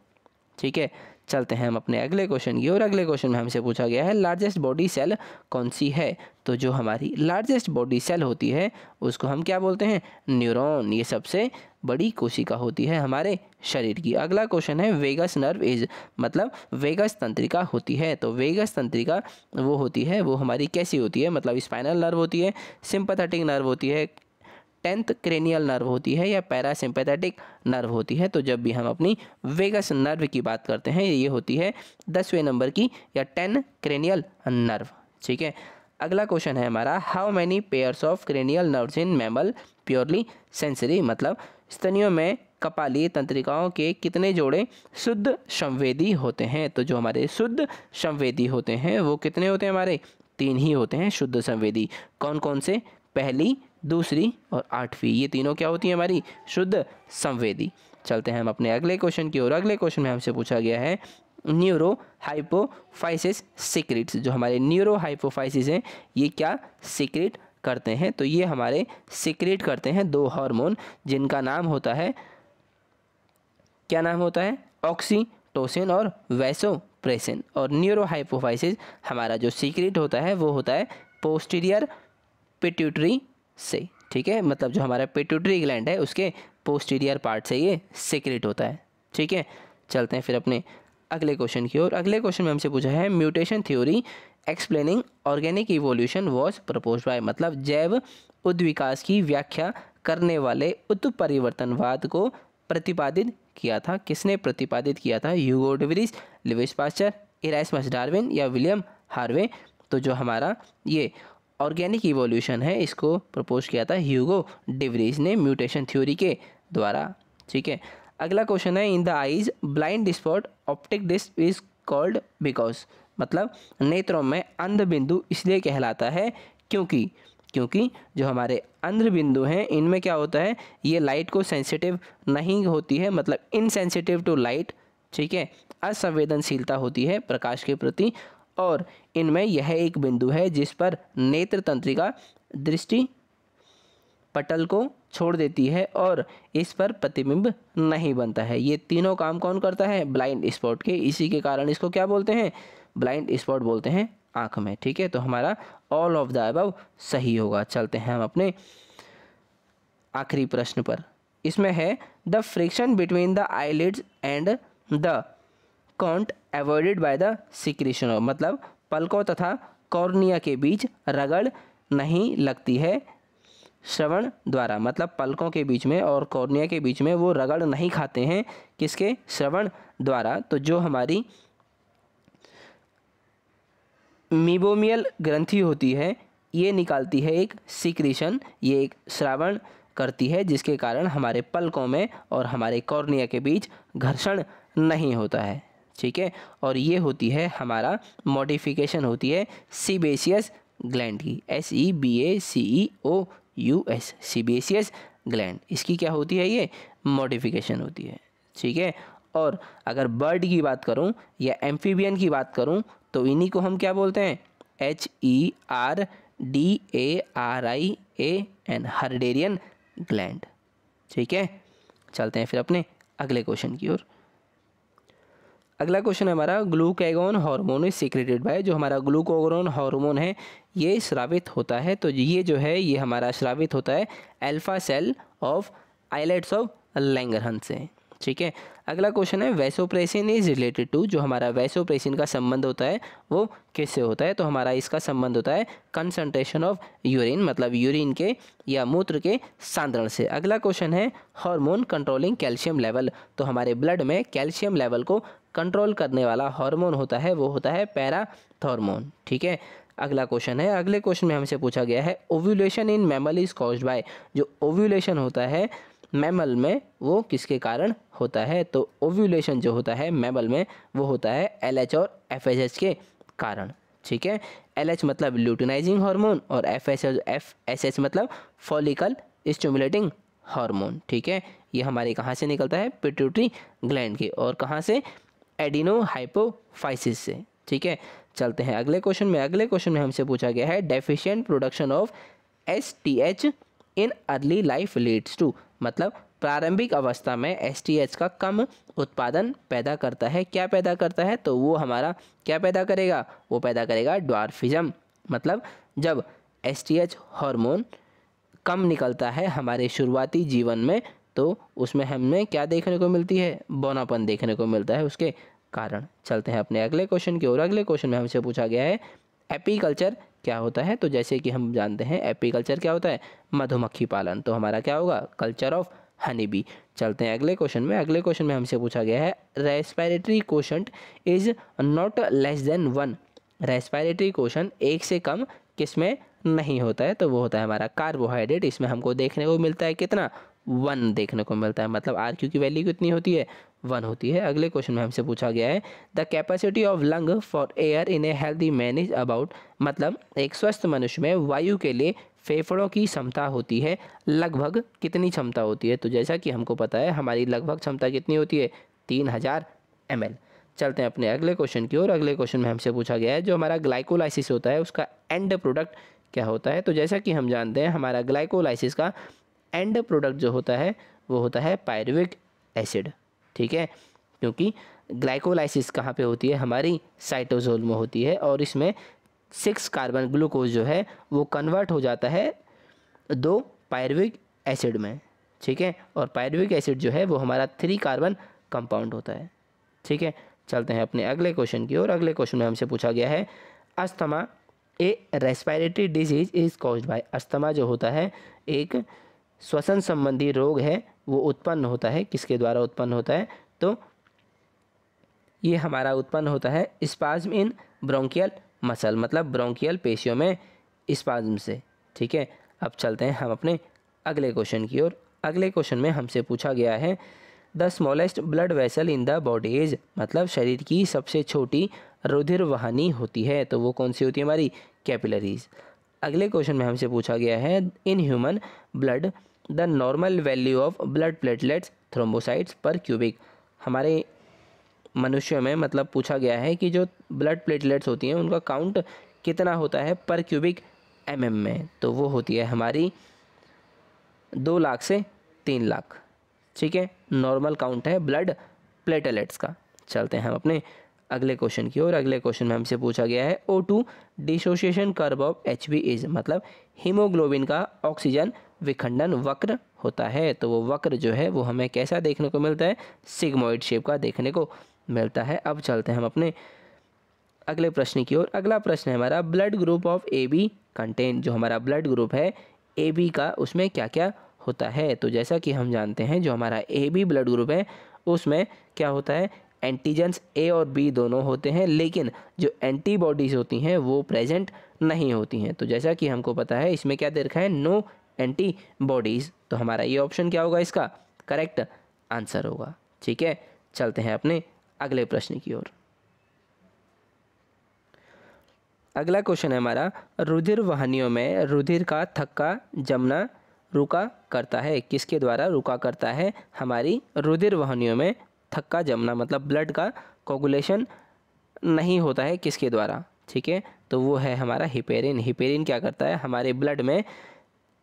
ठीक है? चलते हैं हम अपने अगले क्वेश्चन की और अगले क्वेश्चन में हमसे पूछा गया है लार्जेस्ट बॉडी सेल कौन सी है? तो जो हमारी लार्जेस्ट बॉडी सेल होती है, उसको हम क्या बोलते हैं? न्यूरॉन ये सबसे बड़ी कोशिका होती है हमारे शरीर की। अगला क्वेश्चन है वेगस नर्व इज़ मतलब वेगस तंत्रिका होती है। तो वेगस तंत्रिका वो होती है, वो हमारी कैसी होती है? मतलब स्पाइनल नर्व होती है सिंपथेटिक नर्व होती है टेंथ क्रेनियल नर्व होती है या पैरासिम्पैथेटिक नर्व होती है। तो जब भी हम अपनी वेगस नर्व की बात करते हैं, ये होती है दसवें नंबर की या टेन क्रेनियल नर्व। ठीक है? अगला क्वेश्चन है हमारा, how many pairs of cranial nerves in mammal purely sensory? मतलब स्तनियों में कपाली तंत्रिकाओं के कितने जोड़े शुद्ध संवेदी होते हैं? तो जो हमारे शुद्ध संवेदी होते हैं, वो कितने होते हैं हमारे? तीन ही होते हैं शुद्ध संवेदी। कौन कौन से? पहली दूसरी और आठवीं। ये तीनों क्या होती हैं हमारी? शुद्ध संवेदी। चलते हैं हम अपने अगले क्वेश्चन की ओर। अगले क्वेश्चन में हमसे पूछा गया है न्यूरो हाइपोफाइसिस सीक्रेट्स जो हमारे न्यूरो हाइपोफाइसिस हैं, ये क्या सीक्रेट करते हैं? तो ये हमारे सीक्रेट करते हैं दो हार्मोन जिनका नाम होता है, क्या नाम होता है? ऑक्सीटोसिन और वैसोप्रेसिन और न्यूरो हाइपोफाइसिस हमारा जो सीक्रेट होता है, वो होता है पोस्टीरियर पिट्यूटरी से, ठीक है? मतलब जो हमारा पेट्यूटरी ग्लैंड है, उसके पोस्टीरियर पार्ट से ये सीक्रेट होता है, ठीक है? चलते हैं फिर अपने अगले क्वेश्चन की ओर। अगले क्वेश्चन में हमसे पूछा है mutation theory explaining organic evolution was propose by मतलब जैव उद्विकास की व्याख्या करने वाले उत्परिवर्तनवाद को प्रतिपादित किया था। किसने प्रतिपादित किया था? Hugo de Vries Louis Pasteur Erasmus Darwin या विलियम हार्वे। तो जो हमारा ये ऑर्गेनिक इवोल्यूशन है, इसको प्रपोज किया था ह्यूगो डिवरीज ने म्यूटेशन थ्योरी के द्वारा, ठीक है? अगला क्वेश्चन है in the eyes blind spot optic disc is called because मतलब नेत्रों में अंध बिंदु इसलिए कहलाता है क्योंकि क्योंकि जो हमारे अंध्र बिंदु हैं, इनमें क्या होता है, ये लाइट को सेंसिटिव नहीं होती है मतलब इनसेंसिटिव टू लाइट ठीक है? असंवेदनशीलता होती है प्रकाश के प्रति और इनमें यह एक बिंदु है जिस पर नेत्र तंत्रिका दृष्टि पटल को छोड़ देती है और इस पर प्रतिबिंब नहीं बनता है। ये तीनों काम कौन करता है? ब्लाइंड स्पॉट के। इसी के कारण इसको क्या बोलते हैं? ब्लाइंड स्पॉट बोलते हैं आँख में। ठीक है तो हमारा ऑल ऑफ़ द अबव सही होगा। चलते हैं हम अपने आखिरी प्रश्न पर। इसमें है the friction between the eyelids and the count avoided by the secretion मतलब पलकों तथा कॉर्निया के बीच रगड़ नहीं लगती है श्रवण द्वारा। मतलब पलकों के बीच में और कॉर्निया के बीच में वो रगड़ नहीं खाते हैं किसके? श्रवण द्वारा। तो जो हमारी मीबोमियल ग्रंथि होती है, ये निकालती है एक सिक्रीशन ये एक श्रावण करती है, जिसके कारण हमारे पलकों में और हमारे कॉर्निया के बीच घर्षण नहीं होता है। ठीक है? और ये होती है हमारा मॉडिफिकेशन होती है सीबेसियस ग्लैंड की। S E B A C E O U S sebaceous gland इसकी क्या होती है ये? मॉडिफिकेशन होती है, ठीक है? और अगर बर्ड की बात करूँ या एम्फीबियन की बात करूँ तो इन्हीं को हम क्या बोलते हैं? H E R D A R I A N Harderian gland ठीक है? चलते हैं फिर अपने अगले क्वेश्चन की ओर। अगला क्वेश्चन है हमारा glucagon hormone is secreted by जो हमारा ग्लूकोगोन हार्मोन है, ये स्रावित होता है। तो ये जो है, ये हमारा स्रावित होता है alpha cell of islets of Langerhans से। ठीक है? अगला क्वेश्चन है वैसोप्रेसिन इज़ रिलेटेड टू जो हमारा वैसोप्रेसिन का संबंध होता है, वो किससे होता है? तो हमारा इसका संबंध होता है कंसंट्रेशन ऑफ़ यूरिन मतलब यूरिन के या मूत्र के सांद्रण से। अगला क्वेश्चन है हार्मोन कंट्रोलिंग कैल्शियम लेवल तो हमारे ब्लड में कैल्शियम लेवल को कंट्रोल करने वाला हार्मोन होता है, वो होता है पैराथॉर्मोन ठीक है? अगला क्वेश्चन है। अगले क्वेश्चन में हमसे पूछा गया है ovulation in mammal is caused by जो ओव्यूलेशन होता है मैमल में वो किसके कारण होता है? तो ओव्यूलेशन जो होता है मैमल में वो होता है एलएच और एफ़ के कारण। ठीक है? एलएच मतलब ल्यूटिनाइजिंग हार्मोन और F H F S H मतलब फॉलिकल स्टिमुलेटिंग हार्मोन ठीक है? ये हमारे कहाँ से निकलता है? पिट्यूटरी ग्लैंड के। और कहाँ से? एडिनो हाइपोफाइसिस से, ठीक है? चलते हैं अगले क्वेश्चन में। अगले क्वेश्चन में हमसे पूछा गया है deficient production of S T H in early life leads to मतलब प्रारंभिक अवस्था में एस टी एच का कम उत्पादन पैदा करता है। क्या पैदा करता है? तो वो हमारा क्या पैदा करेगा? वो पैदा करेगा ड्वार्फिज्म मतलब जब एस टी एच हार्मोन कम निकलता है हमारे शुरुआती जीवन में तो उसमें हमें क्या देखने को मिलती है? बोनापन देखने को मिलता है उसके कारण। चलते हैं अपने अगले क्वेश्चन की ओर। अगले क्वेश्चन में हमसे पूछा गया है, एपीकल्चर क्या होता है? तो जैसे कि हम जानते हैं, एपीकल्चर क्या होता है? मधुमक्खी पालन। तो हमारा क्या होगा? कल्चर ऑफ़ हनी बी चलते हैं अगले क्वेश्चन में। अगले क्वेश्चन में हमसे पूछा गया है respiratory question is not less than one respiratory question एक से कम किसमें नहीं होता है? तो वो होता है हमारा कार्बोहाइड्रेट इसमें हमको देखने को मिलता है कितना? वन देखने को मिलता है। मतलब आर क्यू की वैल्यू कितनी होती है? वन होती है। अगले क्वेश्चन में हमसे पूछा गया है the capacity of lung for air in a healthy man is about मतलब एक स्वस्थ मनुष्य में वायु के लिए फेफड़ों की क्षमता होती है। लगभग कितनी क्षमता होती है? तो जैसा कि हमको पता है, हमारी लगभग क्षमता कितनी होती है? तीन हज़ार एम एल चलते हैं अपने अगले क्वेश्चन की ओर। अगले क्वेश्चन में हमसे पूछा गया है, जो हमारा ग्लाइकोलाइसिस होता है, उसका एंड प्रोडक्ट क्या होता है? तो जैसा कि हम जानते हैं, हमारा ग्लाइकोलाइसिस का एंड प्रोडक्ट जो होता है, वो होता है पायरुविक एसिड ठीक है? क्योंकि ग्लाइकोलाइसिस कहाँ पे होती है? हमारी साइटोजोल में होती है और इसमें सिक्स कार्बन ग्लूकोज जो है, वो कन्वर्ट हो जाता है दो पायरविक एसिड में, ठीक है? और पायरविक एसिड जो है, वो हमारा थ्री कार्बन कंपाउंड होता है, ठीक है? चलते हैं अपने अगले क्वेश्चन की ओर। अगले क्वेश्चन में हमसे पूछा गया है, asthma a respiratory disease is caused by asthma जो होता है, एक श्वसन संबंधी रोग है, वो उत्पन्न होता है। किसके द्वारा उत्पन्न होता है? तो ये हमारा उत्पन्न होता है स्पाज्म इन ब्रोंकियल मसल मतलब ब्रोंकियल पेशियों में स्पाज्म से। ठीक है? अब चलते हैं हम अपने अगले क्वेश्चन की ओर। अगले क्वेश्चन में हमसे पूछा गया है the smallest blood vessel in the bodies मतलब शरीर की सबसे छोटी रुधिर वाहनी होती है। तो वो कौन सी होती है हमारी? कैपिलरीज अगले क्वेश्चन में हमसे पूछा गया है in human blood the normal value of blood platelets thrombocytes per cubic. हमारे मनुष्य में मतलब पूछा गया है कि जो ब्लड प्लेटलेट्स होती हैं, उनका काउंट कितना होता है पर क्यूबिक एम mm में? तो वो होती है हमारी दो लाख से तीन लाख। ठीक है? नॉर्मल काउंट है ब्लड प्लेटलेट्स का। चलते हैं हम अपने अगले क्वेश्चन की ओर। अगले क्वेश्चन में हमसे पूछा गया है O two dissociation curve of Hb is मतलब हीमोग्लोबिन का ऑक्सीजन विखंडन वक्र होता है। तो वो वक्र जो है, वो हमें कैसा देखने को मिलता है? सिग्मोइड शेप का देखने को मिलता है। अब चलते हैं हम अपने अगले प्रश्न की ओर। अगला प्रश्न है हमारा blood group of A B contain जो हमारा ब्लड ग्रुप है ए बी का, उसमें क्या क्या होता है? तो जैसा कि हम जानते हैं, जो हमारा ए बी ब्लड ग्रुप है, उसमें क्या होता है? एंटीजेंस ए और बी दोनों होते हैं, लेकिन जो एंटीबॉडीज़ होती हैं, वो प्रेजेंट नहीं होती हैं। तो जैसा कि हमको पता है, इसमें क्या दे रखा है? No antibodies. तो हमारा ये ऑप्शन क्या होगा इसका? करेक्ट आंसर होगा। ठीक है? चलते हैं अपने अगले प्रश्न की ओर। अगला क्वेश्चन है हमारा, रुधिर वाहनियों में रुधिर का थक्का जमना रुका करता है। किसके द्वारा रुका करता है? हमारी रुधिर वाहनियों में थक्का जमना मतलब ब्लड का कोगुलेशन नहीं होता है किसके द्वारा? ठीक है? तो वो है हमारा हिपेरिन। हिपेरिन क्या करता है? हमारे ब्लड में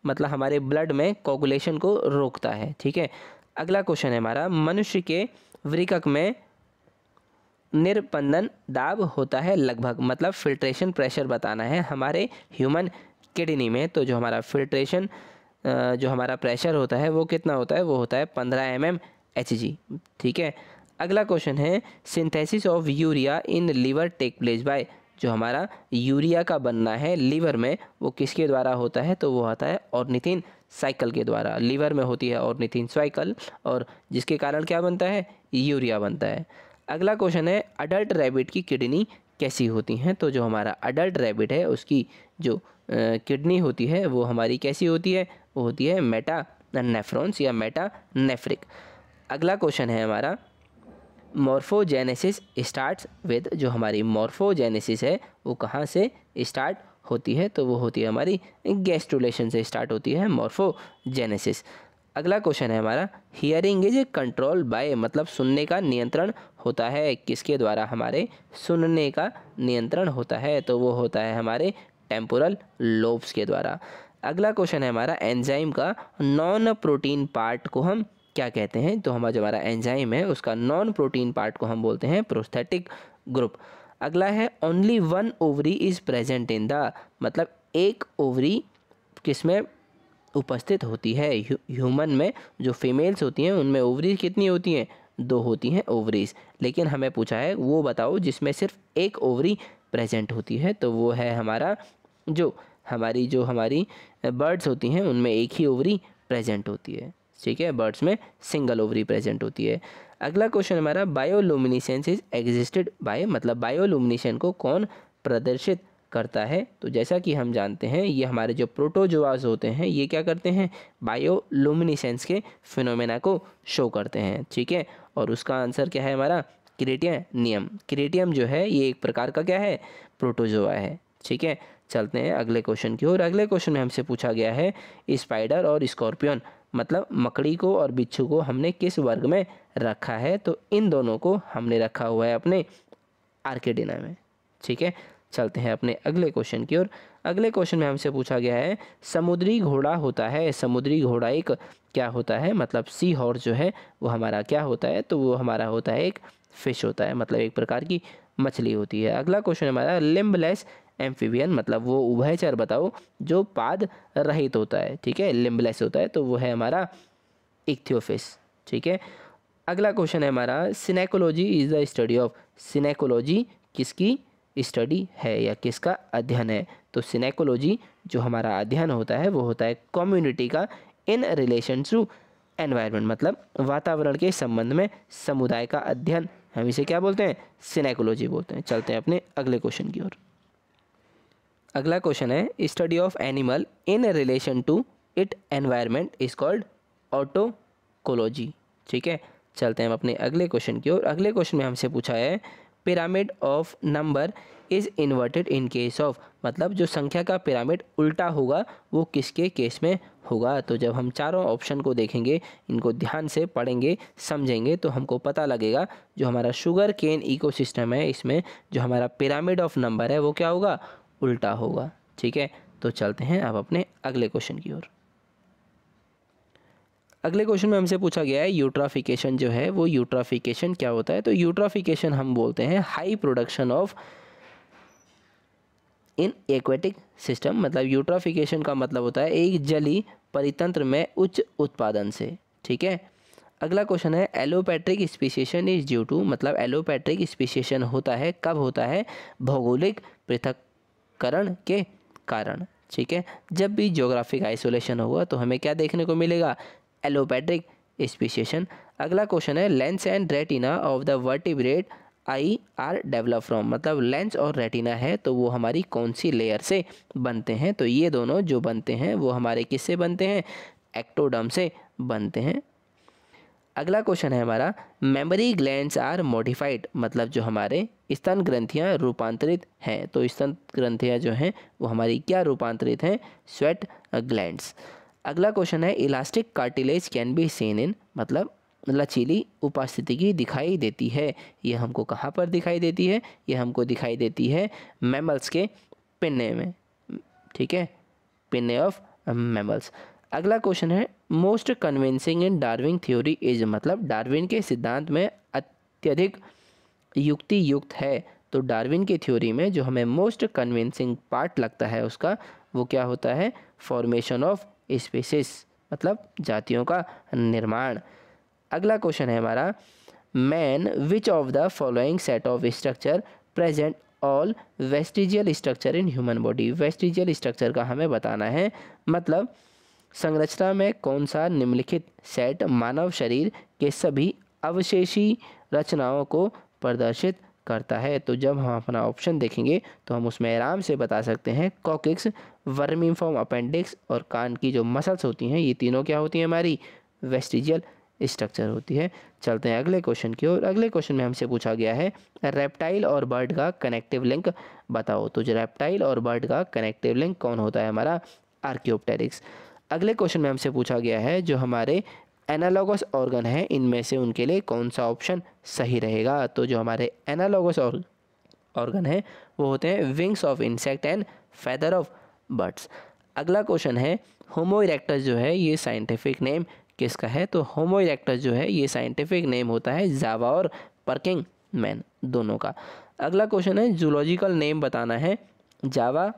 मतलब हमारे ब्लड में कोगुलेशन को रोकता है, ठीक है? अगला क्वेश्चन है हमारा, मनुष्य के वृकक में निर्पंदन दाब होता है लगभग मतलब फिल्ट्रेशन प्रेशर बताना है हमारे ह्यूमन किडनी में। तो जो हमारा फिल्ट्रेशन जो हमारा प्रेशर होता है वो कितना होता है? वो होता है पंद्रह एम एम एच जी ठीक है? अगला क्वेश्चन है synthesis of urea in liver take place by जो हमारा यूरिया का बनना है लीवर में, वो किसके द्वारा होता है? तो वो होता है ऑर्निथिन साइकिल के द्वारा। लीवर में होती है ऑर्निथिन साइकिल और जिसके कारण क्या बनता है? यूरिया बनता है। अगला क्वेश्चन है अडल्ट रैबिट की किडनी कैसी होती हैं? तो जो हमारा अडल्ट रैबिट है, उसकी जो किडनी होती है, वो हमारी कैसी होती है? वो होती है मेटा नेफ्रॉन्स या मेटा नेफ्रिक अगला क्वेश्चन है हमारा मॉर्फोजेनेसिस स्टार्ट्स विद जो हमारी मॉर्फोजेनेसिस है, वो कहाँ से स्टार्ट होती है? तो वो होती है हमारी गैस्ट्रोलेशन से स्टार्ट होती है मॉर्फोजेनेसिस अगला क्वेश्चन है हमारा हियरिंग इज़ कंट्रोल बाय मतलब सुनने का नियंत्रण होता है। किसके द्वारा? हमारे सुनने का नियंत्रण होता है तो वो होता है हमारे टेम्पोरल लोब्स के द्वारा। अगला क्वेश्चन है हमारा एंजाइम का नॉन प्रोटीन पार्ट को हम क्या कहते हैं? तो हमारा जो हमारा एंजाइम है, उसका नॉन प्रोटीन पार्ट को हम बोलते हैं प्रोस्थेटिक ग्रुप अगला है only one ovary is present in the मतलब एक ओवरी किसमें उपस्थित होती है? ह्यूमन में जो फीमेल्स होती हैं, उनमें ओवरीज कितनी होती हैं? दो होती हैं ओवरीज लेकिन हमें पूछा है, वो बताओ जिसमें सिर्फ़ एक ओवरी प्रेजेंट होती है तो वो है हमारा जो, हमारी जो हमारी बर्ड्स होती हैं, उनमें एक ही ओवरी प्रेजेंट होती है। ठीक है, बर्ड्स में सिंगल ओवरी प्रेजेंट होती है। अगला क्वेश्चन हमारा बायोलुमिनिसेंस इज़ एग्जिस्टेड बाय मतलब बायोलुमिनेशन को कौन प्रदर्शित करता है? तो जैसा कि हम जानते हैं, ये हमारे जो प्रोटोजोआज होते हैं, ये क्या करते हैं? बायोलुमिनिसेंस के फिनोमेना को शो करते हैं, ठीक है? और उसका आंसर क्या है हमारा? क्रिएटियम क्रिएटियम जो है, ये एक प्रकार का क्या है? प्रोटोजोआ है, ठीक है? चलते हैं अगले क्वेश्चन की ओर। अगले क्वेश्चन में हमसे पूछा गया है स्पाइडर और स्कॉर्पियन मतलब मकड़ी को और बिच्छू को हमने किस वर्ग में रखा है? तो इन दोनों को हमने रखा हुआ है अपने आर्केडिना में। ठीक है? चलते हैं अपने अगले क्वेश्चन की ओर। अगले क्वेश्चन में हमसे पूछा गया है, समुद्री घोड़ा होता है, समुद्री घोड़ा एक क्या होता है? मतलब सी हॉर्स जो है, वो हमारा क्या होता है? तो वो हमारा होता है एक फ़िश होता है मतलब एक प्रकार की मछली होती है। अगला क्वेश्चन हमारा लिम्बलेस एम्फीबियन मतलब वो उभयचर बताओ, जो पाद रहित होता है, ठीक है? लिम्बलेस होता है तो वो है हमारा इक्थियोफिस, ठीक है? अगला क्वेश्चन है हमारा synecology is the study of synecology किसकी स्टडी है या किसका अध्ययन है? तो सिनेकोलॉजी जो हमारा अध्ययन होता है, वो होता है कम्युनिटी का इन रिलेशन टू एनवायरनमेंट मतलब वातावरण के संबंध में समुदाय का अध्ययन। हम इसे क्या बोलते हैं? सिनेकोलॉजी बोलते हैं। चलते हैं अपने अगले क्वेश्चन की ओर। अगला क्वेश्चन है study of animal in relation to it environment is called autecology ठीक है? चलते हैं हम अपने अगले क्वेश्चन की ओर। अगले क्वेश्चन में हमसे पूछा है pyramid of number is inverted in case of मतलब जो संख्या का पिरामिड उल्टा होगा, वो किसके केस में होगा? तो जब हम चारों ऑप्शन को देखेंगे, इनको ध्यान से पढ़ेंगे, समझेंगे तो हमको पता लगेगा, जो हमारा शुगर केन इकोसिस्टम है, इसमें जो हमारा पिरामिड ऑफ़ नंबर है, वो क्या होगा? उल्टा होगा, ठीक है? तो चलते हैं अब अपने अगले क्वेश्चन की ओर। अगले क्वेश्चन में हमसे पूछा गया है यूट्राफिकेशन जो है, वो यूट्राफिकेशन क्या होता है? तो यूट्राफिकेशन हम बोलते हैं high production of in aquatic system मतलब यूट्राफिकेशन का मतलब होता है एक जली परितंत्र में उच्च उत्पादन से, ठीक है? अगला क्वेश्चन है allopatric speciation is due to मतलब एलोपैट्रिक स्पीसीशन होता है, कब होता है? भौगोलिक पृथककरण के कारण, ठीक है? जब भी जोग्राफिक आइसोलेशन होगा तो हमें क्या देखने को मिलेगा? एलोपैट्रिक स्पीशिएशन अगला क्वेश्चन है lens and retina of the vertebrate eye are develop from मतलब लेंस और रेटिना है तो वो हमारी कौन सी लेयर से बनते हैं? तो ये दोनों जो बनते हैं, वो हमारे किससे बनते हैं? एक्टोडम से बनते हैं। अगला क्वेश्चन है हमारा मेमोरी ग्लैंड्स आर मॉडिफाइड मतलब जो हमारे स्तन ग्रंथियाँ रूपांतरित हैं। तो स्तन ग्रंथियाँ जो हैं, वो हमारी क्या रूपांतरित हैं? स्वेट ग्लैंड्स अगला क्वेश्चन है elastic cartilage can be seen in मतलब लचीली उपस्थिति की दिखाई देती है। ये हमको कहाँ पर दिखाई देती है? ये हमको दिखाई देती है मेमल्स के पिन्ने में। ठीक है? पिन्ने ऑफ़ मैमल्स अगला क्वेश्चन है most convincing in Darwin theory is मतलब डार्विन के सिद्धांत में अत्यधिक युक्ति युक्त है। तो डार्विन की थ्योरी में जो हमें मोस्ट कन्विंसिंग पार्ट लगता है उसका, वो क्या होता है? फॉर्मेशन ऑफ़ स्पेसिस मतलब जातियों का निर्माण। अगला क्वेश्चन है हमारा man which of the following set of structure present all vestigial structure in human body vestigial structure का हमें बताना है मतलब संरचना में कौन सा निम्नलिखित सेट मानव शरीर के सभी अवशेषी रचनाओं को प्रदर्शित करता है? तो जब हम अपना ऑप्शन देखेंगे तो हम उसमें आराम से बता सकते हैं, कॉकिक्स, वर्मीफॉर्म अपेंडिक्स और कान की जो मसल्स होती हैं, ये तीनों क्या होती हैं हमारी? वेस्टिजियल स्ट्रक्चर होती है। चलते हैं अगले क्वेश्चन की ओर। अगले क्वेश्चन में हमसे पूछा गया है रेप्टाइल और बर्ड का कनेक्टिव लिंक बताओ। तो जो रेप्टाइल और बर्ड का कनेक्टिव लिंक कौन होता है हमारा? आर्क्योप्टेरिक्स अगले क्वेश्चन में हमसे पूछा गया है, जो हमारे एनालॉगस ऑर्गन है, इनमें से उनके लिए कौन सा ऑप्शन सही रहेगा? तो जो हमारे एनालॉगस ऑर्गन है, वो होते हैं wings of insect and feather of birds अगला क्वेश्चन है होमो इरेक्टस जो है, ये साइंटिफिक नेम किसका है? तो होमो इरेक्टस जो है, ये साइंटिफिक नेम होता है जावा और पर्किंग मैन दोनों का। अगला क्वेश्चन है जूलॉजिकल नेम बताना है जावा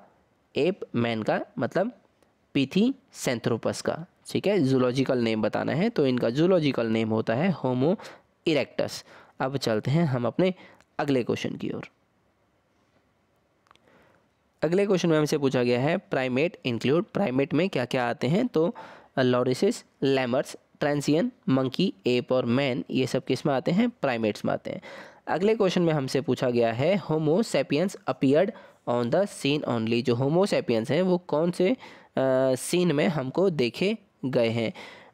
एप मैन का मतलब पीथी सेंथ्रोपस का। ठीक है? जूलॉजिकल नेम बताना है तो इनका जूलॉजिकल नेम होता है होमो इरेक्टस अब चलते हैं हम अपने अगले क्वेश्चन की ओर। अगले क्वेश्चन में हमसे पूछा गया है प्राइमेट इंक्लूड प्राइमेट में क्या क्या आते हैं? तो लॉरिसिस लैमर्स ट्रांसियन मंकी एप और मैन ये सब किसमें आते हैं? प्राइमेट्स में आते हैं। अगले क्वेश्चन में हमसे पूछा गया है homo sapiens appeared on the scene only जो होमोसेपियंस हैं, वो कौन से सीन में हमको देखे गए हैं।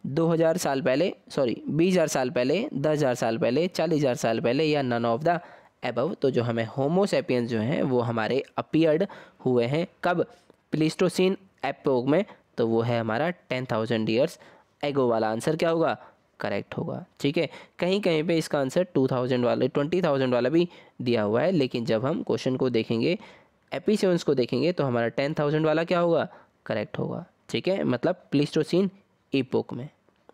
2000 साल पहले सॉरी 20000 साल पहले 10000 साल पहले 40000 साल पहले या नन ऑफ़ द एबव तो जो हमें होमो सेपियंस जो हैं, वो हमारे अपियर्ड हुए हैं। कब? प्लिस्टोसिन एपोक में तो वो है हमारा टेन थाउज़ेंड ईयर्स एगो वाला आंसर क्या होगा? करेक्ट होगा, ठीक है? कहीं कहीं पे इसका आंसर टू थाउज़ेंड वाले ट्वेंटी थाउज़ेंड वाला भी दिया हुआ है, लेकिन जब हम क्वेश्चन को देखेंगे एपिसोन्स को देखेंगे तो हमारा टेन थाउज़ेंड वाला क्या होगा? करेक्ट होगा, ठीक है? मतलब प्लिस्टोसिन इपोक में,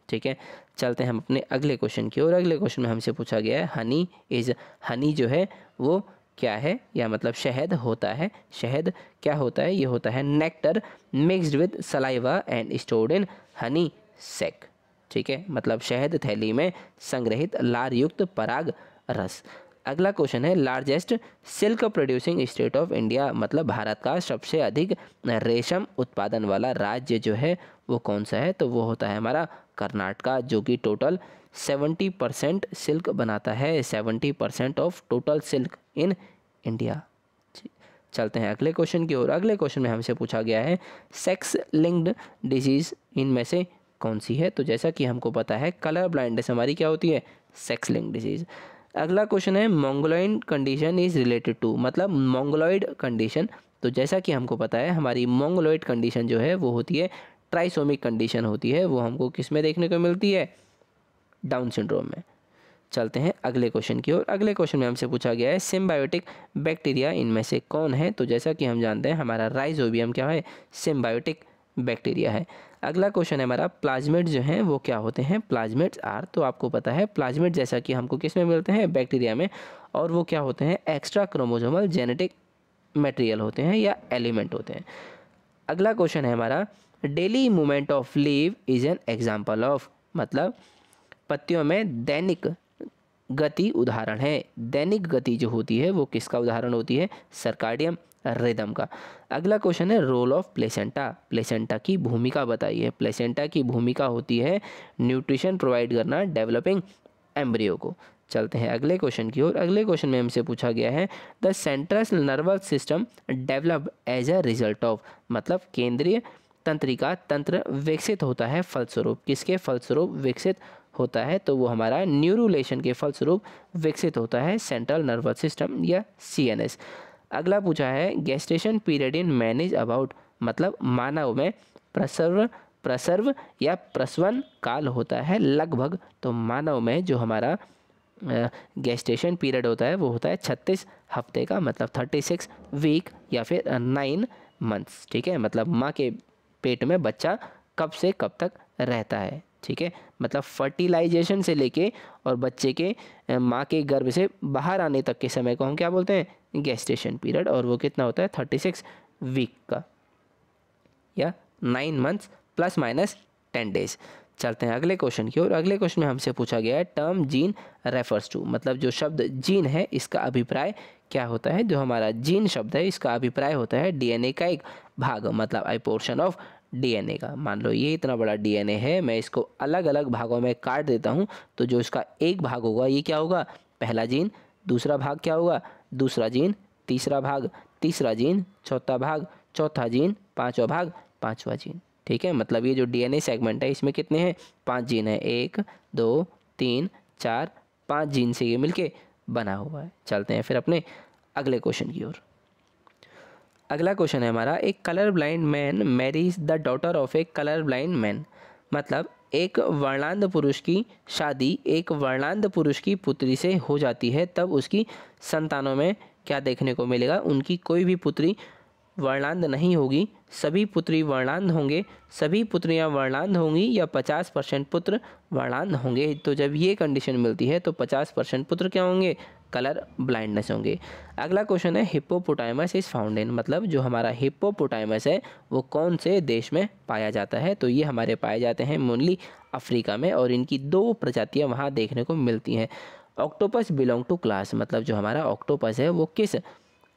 ठीक है? चलते हैं हम अपने अगले क्वेश्चन की और अगले क्वेश्चन में हमसे पूछा गया है हनी इज़ हनी जो है, वो क्या है? या मतलब शहद होता है। शहद क्या होता है? ये होता है nectar mixed with saliva and stored in honey sac ठीक है? मतलब शहद थैली में संग्रहित लार युक्त पराग रस। अगला क्वेश्चन है largest silk producing state of India मतलब भारत का सबसे अधिक रेशम उत्पादन वाला राज्य जो है, वो कौन सा है? तो वो होता है हमारा कर्नाटका, जो कि टोटल सेवेंटी परसेंट सिल्क बनाता है seventy percent of total silk in India चलते हैं अगले क्वेश्चन की ओर। अगले क्वेश्चन में हमसे पूछा गया है सेक्स लिंक्ड डिज़ीज़ इनमें से कौन सी है? तो जैसा कि हमको पता है कलर ब्लाइंडनेस हमारी क्या होती है? सेक्स लिंक डिज़ीज़ अगला क्वेश्चन है mongoloid condition is related to मतलब मोंगोलॉइड कंडीशन तो जैसा कि हमको पता है, हमारी मोंगोलॉइड कंडीशन जो है, वो होती है ट्राइसोमिक कंडीशन होती है, वो हमको किसमें देखने को मिलती है? डाउन सिंड्रोम में। चलते हैं अगले क्वेश्चन की ओर। अगले क्वेश्चन में हमसे पूछा गया है सिम्बायोटिक बैक्टीरिया इनमें से कौन है? तो जैसा कि हम जानते हैं, हमारा राइजोबियम क्या है? सिम्बायोटिक बैक्टीरिया है। अगला क्वेश्चन है हमारा प्लाज्मेट जो हैं, वो क्या होते हैं? प्लाज्मेट्स आर तो आपको पता है प्लाज्मेट जैसा कि हमको किसमें मिलते हैं? बैक्टीरिया में। और वो क्या होते हैं? एक्स्ट्रा क्रोमोजोमल जेनेटिक मटेरियल होते हैं या एलिमेंट होते हैं। अगला क्वेश्चन है हमारा daily movement of leave is an example of मतलब पत्तियों में दैनिक गति उदाहरण है। दैनिक गति जो होती है, वो किसका उदाहरण होती है? सरकार्डियम रिदम का। अगला क्वेश्चन है रोल ऑफ़ प्लेसेंटा प्लेसेंटा की भूमिका बताइए। प्लेसेंटा की भूमिका होती है न्यूट्रिशन प्रोवाइड करना डेवलपिंग एम्ब्रियो को। चलते हैं अगले क्वेश्चन की ओर। अगले क्वेश्चन में हमसे पूछा गया है the central nervous system develop as a result of मतलब केंद्रीय तंत्रिका तंत्र विकसित होता है फलस्वरूप। किसके फलस्वरूप विकसित होता है? तो वो हमारा न्यूरुलेशन के फलस्वरूप विकसित होता है सेंट्रल नर्वस सिस्टम या सीएनएस अगला पूछा है gestation period in man is about मतलब मानव में प्रसव प्रसर्व या प्रसवन काल होता है लगभग तो मानव में जो हमारा गेस्टेशन पीरियड होता है, वो होता है छत्तीस हफ़्ते का मतलब थर्टी सिक्स वीक या फिर नाइन मंथ्स ठीक है? मतलब माँ के पेट में बच्चा कब से कब तक रहता है, ठीक है? मतलब फर्टिलाइजेशन से लेके और बच्चे के माँ के गर्भ से बाहर आने तक के समय को हम क्या बोलते हैं? गेस्टेशन पीरियड और वो कितना होता है? थर्टी सिक्स वीक का। या nine months plus minus ten days. चलते हैं अगले क्वेश्चन की और अगले क्वेश्चन में हमसे पूछा गया है, टर्म जीन रेफर्स टू। मतलब जो शब्द जीन है, इसका अभिप्राय क्या होता है? जो हमारा जीन शब्द है, इसका अभिप्राय होता है डीएनए का एक भाग मतलब आई पोर्शन ऑफ़ डीएनए का। मान लो ये इतना बड़ा डीएनए है, मैं इसको अलग अलग भागों में काट देता हूँ तो जो इसका एक भाग होगा, ये क्या होगा? पहला जीन, दूसरा भाग क्या होगा? दूसरा जीन, तीसरा भाग, तीसरा जीन, चौथा भाग, चौथा जीन, पाँचवा भाग, पाँचवा जीन। ठीक है? मतलब ये जो डीएनए सेगमेंट है, इसमें कितने हैं? पाँच जीन है। एक, दो, तीन, चार, पाँच जीन से ये मिलके बना हुआ है। चलते हैं फिर अपने अगले क्वेश्चन की ओर। अगला क्वेश्चन है हमारा एक colour blind man marries the daughter of a colour blind man मतलब एक वर्णांध पुरुष की शादी एक वर्णांध पुरुष की पुत्री से हो जाती है, तब उसकी संतानों में क्या देखने को मिलेगा? उनकी कोई भी पुत्री वर्णांध नहीं होगी। सभी पुत्री वर्णांध होंगे। सभी पुत्रियाँ वर्णांध होंगी या पचास परसेंट पुत्र वर्णांध होंगे। तो जब ये कंडीशन मिलती है तो पचास परसेंट पुत्र क्या होंगे? कलर ब्लाइंडनेस होंगे। अगला क्वेश्चन है हिप्पोपोटाइमस इज़ फाउंड इन मतलब जो हमारा हिप्पोपोटाइमस है, वो कौन से देश में पाया जाता है? तो ये हमारे पाए जाते हैं मुनली अफ्रीका में, और इनकी दो प्रजातियाँ वहाँ देखने को मिलती हैं। ऑक्टोपस बिलोंग टू क्लास मतलब जो हमारा ऑक्टोपस है, वो किस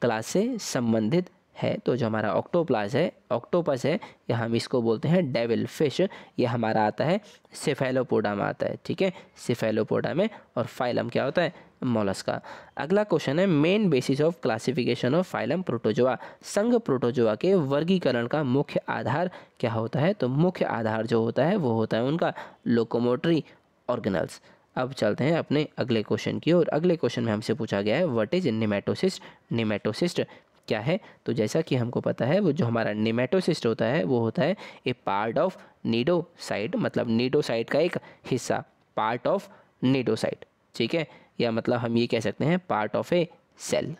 क्लास से संबंधित है? तो जो हमारा ऑक्टोप्लास है, ऑक्टोपस है या हम इसको बोलते हैं डेविल फ़िश, ये हमारा आता है, सिफेलोपोडा में आता है, ठीक है? सिफेलोपोडा में, और फाइलम क्या होता है? मोलस का अगला क्वेश्चन है, main basis of classification of phylum protozoa संघ प्रोटोजोआ के वर्गीकरण का मुख्य आधार क्या होता है? तो मुख्य आधार जो होता है, वो होता है उनका लोकोमोटरी ऑर्गेनल्स अब चलते हैं अपने अगले क्वेश्चन की और अगले क्वेश्चन में हमसे पूछा गया है व्हाट इज़ निमेटोसिस्ट निमेटोसिस्ट क्या है? तो जैसा कि हमको पता है, वो जो हमारा निमेटोसिस्ट होता है, वो होता है ए पार्ट ऑफ़ नीडोसाइड मतलब नीडोसाइट का एक हिस्सा पार्ट ऑफ़ नीडोसाइट ठीक है? या मतलब हम ये कह सकते हैं पार्ट ऑफ़ ए सेल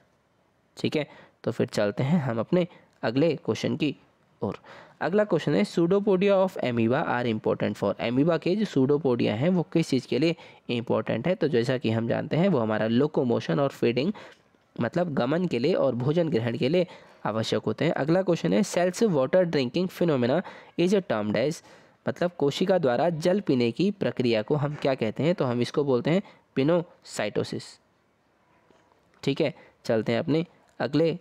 ठीक है? तो फिर चलते हैं हम अपने अगले क्वेश्चन की ओर। अगला क्वेश्चन है pseudopodia of amoeba are important for amoeba के जो सूडोपोडिया हैं, वो किस चीज़ के लिए इम्पोर्टेंट है? तो जैसा कि हम जानते हैं, वो हमारा लोकोमोशन और फीडिंग मतलब गमन के लिए और भोजन ग्रहण के लिए आवश्यक होते हैं। अगला क्वेश्चन है cells water drinking phenomena is a term as मतलब कोशिका द्वारा जल पीने की प्रक्रिया को हम क्या कहते हैं? तो हम इसको बोलते हैं पिनोसाइटोसिस। ठीक है, चलते हैं अपने अगले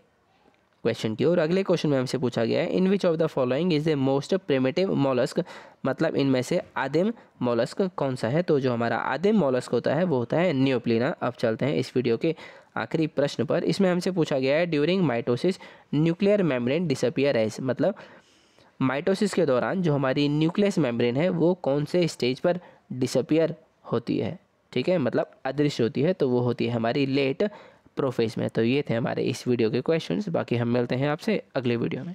क्वेश्चन की और अगले क्वेश्चन में हमसे पूछा गया है in which of the following is the most primitive mollusc मतलब इनमें से आदिम मोलस्क कौन सा है? तो जो हमारा आदिम मोलस्क होता है, वो होता है न्योप्लिना अब चलते हैं इस वीडियो के आखिरी प्रश्न पर। इसमें हमसे पूछा गया है during mitosis nuclear membrane disappear as मतलब माइटोसिस के दौरान जो हमारी न्यूक्लियस मेम्ब्रेन है, वो कौन से स्टेज पर डिसअपियर होती है? ठीक है मतलब अदृश्य होती है तो वो होती है हमारी लेट प्रोफेस में। तो ये थे हमारे इस वीडियो के क्वेश्चंस बाकी हम मिलते हैं आपसे अगले वीडियो में।